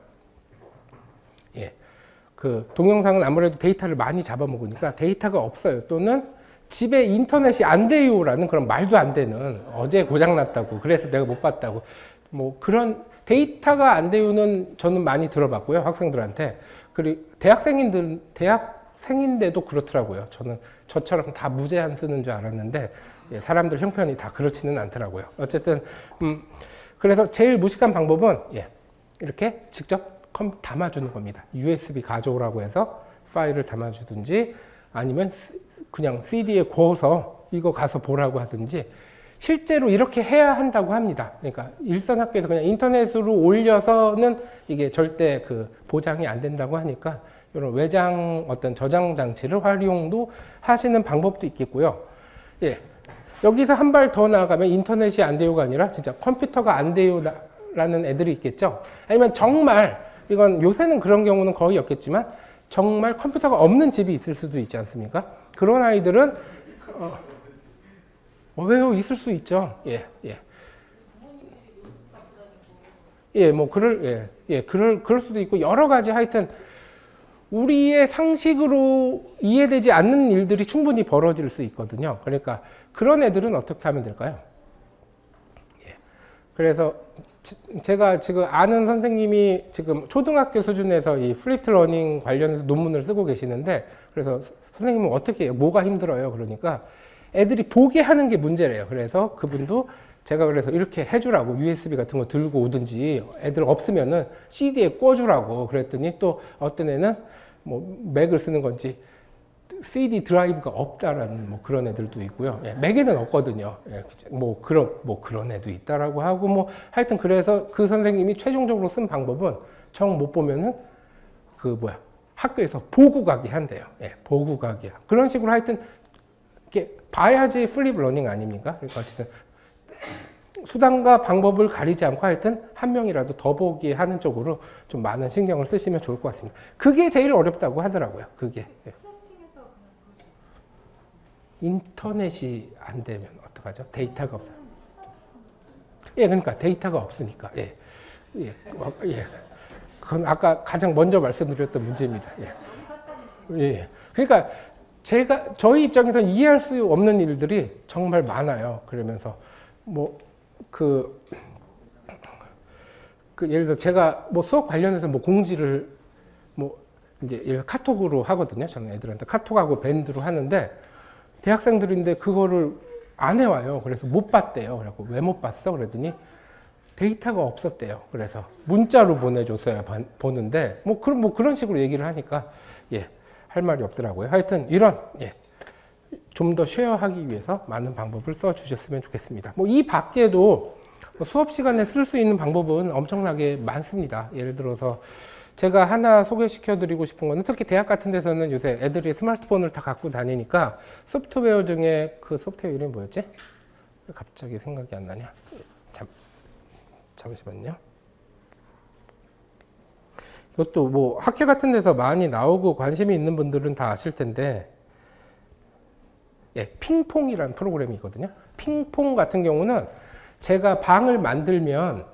예. 그 동영상은 아무래도 데이터를 많이 잡아먹으니까 데이터가 없어요. 또는 집에 인터넷이 안 돼요라는 그런 말도 안 되는 어제 고장 났다고 그래서 내가 못 봤다고 뭐 그런 데이터가 안 돼요는 저는 많이 들어봤고요 학생들한테. 그리고 대학생인들 대학생인데도 그렇더라고요. 저는 저처럼 다 무제한 쓰는 줄 알았는데 예, 사람들 형편이 다 그렇지는 않더라고요. 어쨌든 음 그래서 제일 무식한 방법은 예, 이렇게 직접 컴 담아주는 겁니다. USB 가져오라고 해서 파일을 담아주든지 아니면 그냥 CD에 구워서 이거 가서 보라고 하든지 실제로 이렇게 해야 한다고 합니다. 그러니까 일선 학교에서 그냥 인터넷으로 올려서는 이게 절대 그 보장이 안 된다고 하니까 이런 외장 어떤 저장 장치를 활용도 하시는 방법도 있겠고요. 예. 여기서 한 발 더 나아가면 인터넷이 안 돼요가 아니라 진짜 컴퓨터가 안 돼요라는 애들이 있겠죠. 아니면 정말 이건 요새는 그런 경우는 거의 없겠지만 정말 컴퓨터가 없는 집이 있을 수도 있지 않습니까? 그런 아이들은 어, 어, 왜요? 있을 수 있죠. 예, 예. 예, 뭐 그럴 예, 예, 그럴 그럴 수도 있고 여러 가지 하여튼 우리의 상식으로 이해되지 않는 일들이 충분히 벌어질 수 있거든요. 그러니까 그런 애들은 어떻게 하면 될까요? 예. 그래서 지- 제가 지금 아는 선생님이 지금 초등학교 수준에서 이 flipped learning 관련해서 논문을 쓰고 계시는데 그래서 선생님은 어떻게 해요? 뭐가 힘들어요? 그러니까 애들이 보게 하는 게 문제래요. 그래서 그분도 제가 그래서 이렇게 해주라고 USB 같은 거 들고 오든지 애들 없으면은 CD에 꽂으라고 그랬더니 또 어떤 애는 뭐 맥을 쓰는 건지 CD 드라이브가 없다라는 뭐 그런 애들도 있고요. 예, 맥에는 없거든요. 예, 뭐 그런 뭐 그런 애도 있다라고 하고 뭐 하여튼 그래서 그 선생님이 최종적으로 쓴 방법은 정 못 보면은 그 뭐야 학교에서 보고 가게 한대요. 예, 보고 가게 그런 식으로 하여튼 이렇게 봐야지 flip learning 아닙니까? 그러니까 어쨌든 수단과 방법을 가리지 않고 하여튼 한 명이라도 더 보게 하는 쪽으로 좀 많은 신경을 쓰시면 좋을 것 같습니다. 그게 제일 어렵다고 하더라고요. 그게. 예. 인터넷이 안 되면 어떡하죠? 데이터가 없어요. 예, 그러니까 데이터가 없으니까. 예. 예. 어, 예. 그건 아까 가장 먼저 말씀드렸던 문제입니다. 예. 예. 그러니까 제가 저희 입장에서 이해할 수 없는 일들이 정말 많아요. 그러면서 뭐그 그 예를 들어 제가 뭐 수업 관련해서 뭐 공지를 뭐 이제 예를 카톡으로 하거든요. 저는 애들한테 카톡하고 밴드로 하는데 대학생들인데 그거를 안 해와요. 그래서 못 봤대요. 그래갖고 왜 못 봤어? 그랬더니 데이터가 없었대요. 그래서 문자로 보내줬어야 반- 보는데 뭐 그런 뭐 그런 식으로 얘기를 하니까 예 할 말이 없더라고요. 하여튼 이런 예. 좀 더 쉐어하기 위해서 많은 방법을 써 주셨으면 좋겠습니다. 뭐 이 밖에도 뭐 수업 시간에 쓸 수 있는 방법은 엄청나게 많습니다. 예를 들어서 제가 하나 소개시켜 드리고 싶은 거는 특히 대학 같은 데서는 요새 애들이 스마트폰을 다 갖고 다니니까 소프트웨어 중에 그 소프트웨어 이름이 뭐였지? 왜 갑자기 생각이 안 나냐? 잠, 잠시만요. 이것도 뭐 학회 같은 데서 많이 나오고 관심이 있는 분들은 다 아실 텐데 예, 핑퐁이라는 프로그램이 있거든요. 핑퐁 같은 경우는 제가 방을 만들면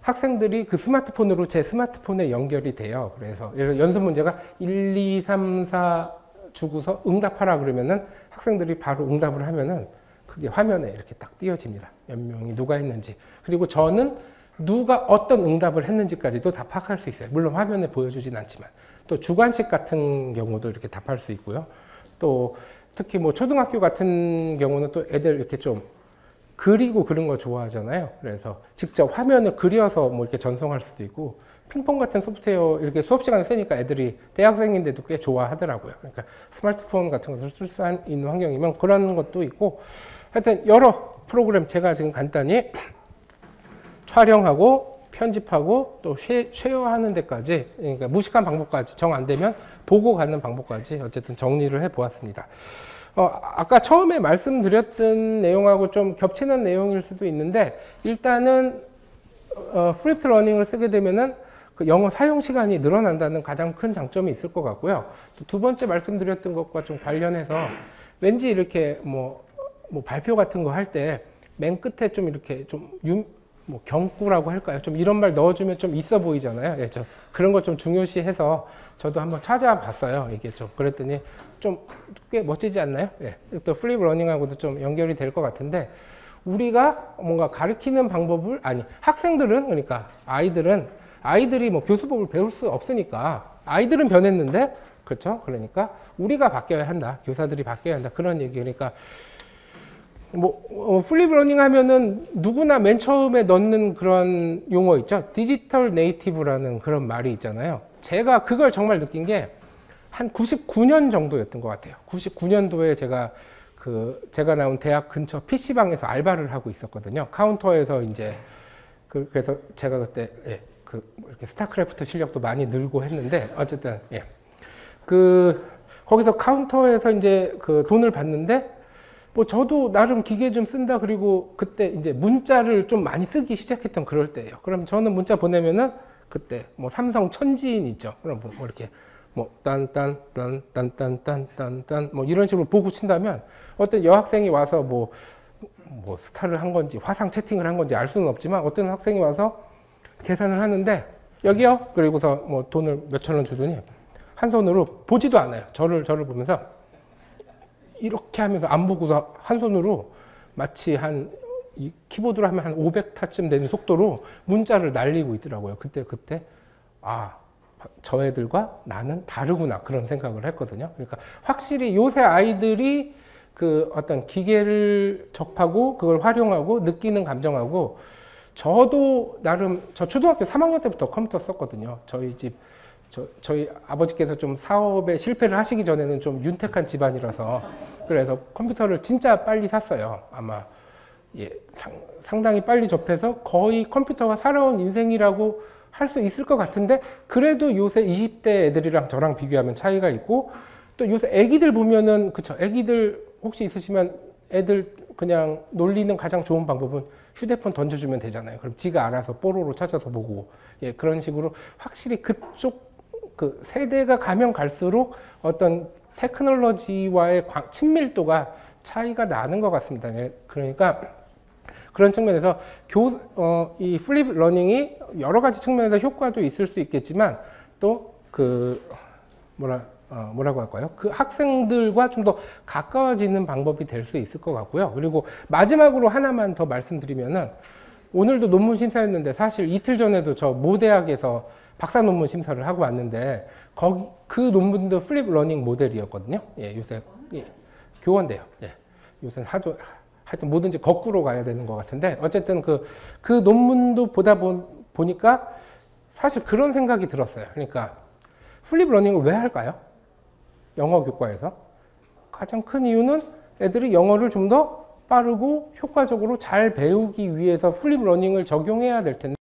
학생들이 그 스마트폰으로 제 스마트폰에 연결이 돼요. 그래서 연습 문제가 1, 2, 3, 4 주고서 응답하라 그러면은 학생들이 바로 응답을 하면은 그게 화면에 이렇게 딱 띄어집니다. 몇 명이 누가 했는지. 그리고 저는 누가 어떤 응답을 했는지까지도 다 파악할 수 있어요. 물론 화면에 보여주진 않지만. 또 주관식 같은 경우도 이렇게 답할 수 있고요. 또 특히 뭐 초등학교 같은 경우는 또 애들 이렇게 좀 그리고 그런 거 좋아하잖아요. 그래서 직접 화면을 그려서 뭐 이렇게 전송할 수도 있고 핑퐁 같은 소프트웨어 이렇게 수업 시간에 쓰니까 애들이 대학생인데도 꽤 좋아하더라고요. 그러니까 스마트폰 같은 것을 쓸 수 있는 환경이면 그런 것도 있고 하여튼 여러 프로그램 제가 지금 간단히 촬영하고 편집하고 또 쉐, 쉐어하는 데까지 그러니까 무식한 방법까지 정 안 되면 보고 가는 방법까지 어쨌든 정리를 해 보았습니다. 어, 아까 처음에 말씀드렸던 내용하고 좀 겹치는 내용일 수도 있는데 일단은 어, flipped learning을 쓰게 되면은 그 영어 사용 시간이 늘어난다는 가장 큰 장점이 있을 것 같고요. 또 두 번째 말씀드렸던 것과 좀 관련해서 왠지 이렇게 뭐, 뭐 발표 같은 거 할 때 맨 끝에 좀 이렇게 좀 유, 뭐 경구라고 할까요? 좀 이런 말 넣어주면 좀 있어 보이잖아요. 예, 저 그런 거좀 중요시해서 저도 한번 찾아봤어요. 이게 좀 그랬더니 좀 꽤 멋지지 않나요? 예. 또 flip learning하고도 좀 연결이 될 것 같은데 우리가 뭔가 가르치는 방법을 아니 학생들은 그러니까 아이들은 아이들이 뭐 교수법을 배울 수 없으니까 아이들은 변했는데 그렇죠? 그러니까 우리가 바뀌어야 한다. 교사들이 바뀌어야 한다. 그런 얘기 그러니까 뭐 어, flip learning 하면은 누구나 맨 처음에 넣는 그런 용어 있죠. digital native라는 그런 말이 있잖아요. 제가 그걸 정말 느낀 게 한 99년 정도였던 것 같아요. 99년도에 제가 그 제가 나온 대학 근처 PC방에서 알바를 하고 있었거든요. 카운터에서 이제 그, 래서 제가 그때 예, 그 이렇게 스타크래프트 실력도 많이 늘고 했는데 어쨌든 예. 그 거기서 카운터에서 이제 그 돈을 받는데 뭐 저도 나름 기계 좀 쓴다 그리고 그때 이제 문자를 좀 많이 쓰기 시작했던 그럴 때예요. 그럼 저는 문자 보내면은 그때 뭐 삼성 천지인 있죠. 그럼 뭐 이렇게 뭐 딴딴 딴 딴 딴 딴 딴 뭐 이런 식으로 보고 친다면 어떤 여학생이 와서 뭐 뭐 스타를 한 건지 화상 채팅을 한 건지 알 수는 없지만 어떤 학생이 와서 계산을 하는데 여기요 그리고서 뭐 돈을 몇천 원 주더니 한 손으로 보지도 않아요 저를 저를 보면서 이렇게 하면서 안 보고서 한 손으로 마치 한이 키보드로 하면 한 500타쯤 되는 속도로 문자를 날리고 있더라고요 그때 그때 아 저 애들과 나는 다르구나 그런 생각을 했거든요. 그러니까 확실히 요새 아이들이 그 어떤 기계를 접하고 그걸 활용하고 느끼는 감정하고 저도 나름 저 초등학교 3학년 때부터 컴퓨터 썼거든요. 저희 집 저, 저희 아버지께서 좀 사업에 실패를 하시기 전에는 좀 윤택한 집안이라서 그래서 컴퓨터를 진짜 빨리 샀어요. 아마 예, 상, 상당히 빨리 접해서 거의 컴퓨터가 살아온 인생이라고 할 수 있을 것 같은데 그래도 요새 20대 애들이랑 저랑 비교하면 차이가 있고 또 요새 애기들 보면은 그쵸 애기들 혹시 있으시면 애들 그냥 놀리는 가장 좋은 방법은 휴대폰 던져주면 되잖아요. 그럼 지가 알아서 뽀로로 찾아서 보고 예 그런 식으로 확실히 그쪽 그 세대가 가면 갈수록 어떤 테크놀로지와의 친밀도가 차이가 나는 것 같습니다. 예, 그러니까 그런 측면에서 교, 어, 이 flip learning이 여러 가지 측면에서 효과도 있을 수 있겠지만 또 그 뭐라 어, 뭐라고 할까요? 그 학생들과 좀 더 가까워지는 방법이 될 수 있을 것 같고요. 그리고 마지막으로 하나만 더 말씀드리면은 오늘도 논문 심사였는데 사실 이틀 전에도 저 모대학에서 박사 논문 심사를 하고 왔는데 거기 그 논문도 flip learning 모델이었거든요. 예, 요새 예, 교원대요. 예, 요새 하도 하여튼 뭐든지 거꾸로 가야 되는 것 같은데 어쨌든 그, 그 논문도 보다 보, 보니까 사실 그런 생각이 들었어요. 그러니까 flip learning을 왜 할까요? 영어 교과에서. 가장 큰 이유는 애들이 영어를 좀 더 빠르고 효과적으로 잘 배우기 위해서 flip learning을 적용해야 될 텐데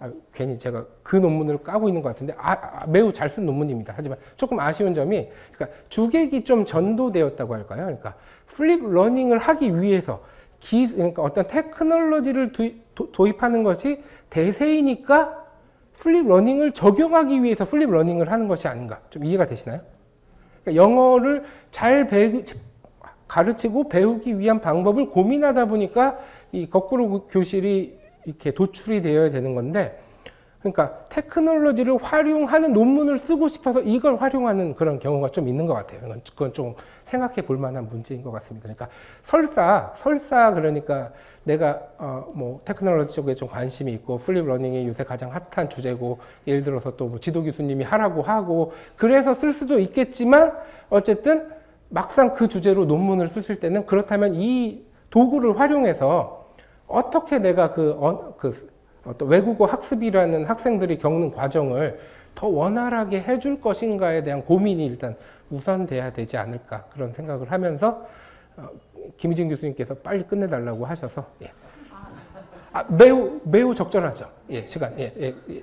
아, 괜히 제가 그 논문을 까고 있는 것 같은데 아, 아, 매우 잘 쓴 논문입니다. 하지만 조금 아쉬운 점이 그러니까 주객이 좀 전도되었다고 할까요? 그러니까 flip learning을 하기 위해서 기, 그러니까 어떤 테크놀로지를 두, 도, 도입하는 것이 대세이니까 flip learning을 적용하기 위해서 flip learning을 하는 것이 아닌가 좀 이해가 되시나요? 그러니까 영어를 잘 배, 가르치고 배우기 위한 방법을 고민하다 보니까 이 거꾸로 교실이 이렇게 도출이 되어야 되는 건데 그러니까 테크놀로지를 활용하는 논문을 쓰고 싶어서 이걸 활용하는 그런 경우가 좀 있는 것 같아요. 그건 좀 생각해 볼 만한 문제인 것 같습니다. 그러니까 설사, 설사 그러니까 내가 어 뭐 테크놀로지 쪽에 좀 관심이 있고 flip learning이 요새 가장 핫한 주제고 예를 들어서 또 뭐 지도 교수님이 하라고 하고 그래서 쓸 수도 있겠지만 어쨌든 막상 그 주제로 논문을 쓰실 때는 그렇다면 이 도구를 활용해서 어떻게 내가 그, 어, 그 어떤 외국어 학습이라는 학생들이 겪는 과정을 더 원활하게 해줄 것인가에 대한 고민이 일단 우선돼야 되지 않을까 그런 생각을 하면서 어, 김희진 교수님께서 빨리 끝내달라고 하셔서 예. 아, 매우 매우 적절하죠. 예, 시간. 예, 예. 예.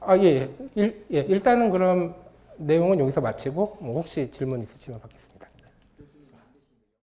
아, 예, 예. 일, 예. 일단은 그럼 내용은 여기서 마치고 뭐 혹시 질문 있으시면 받겠습니다.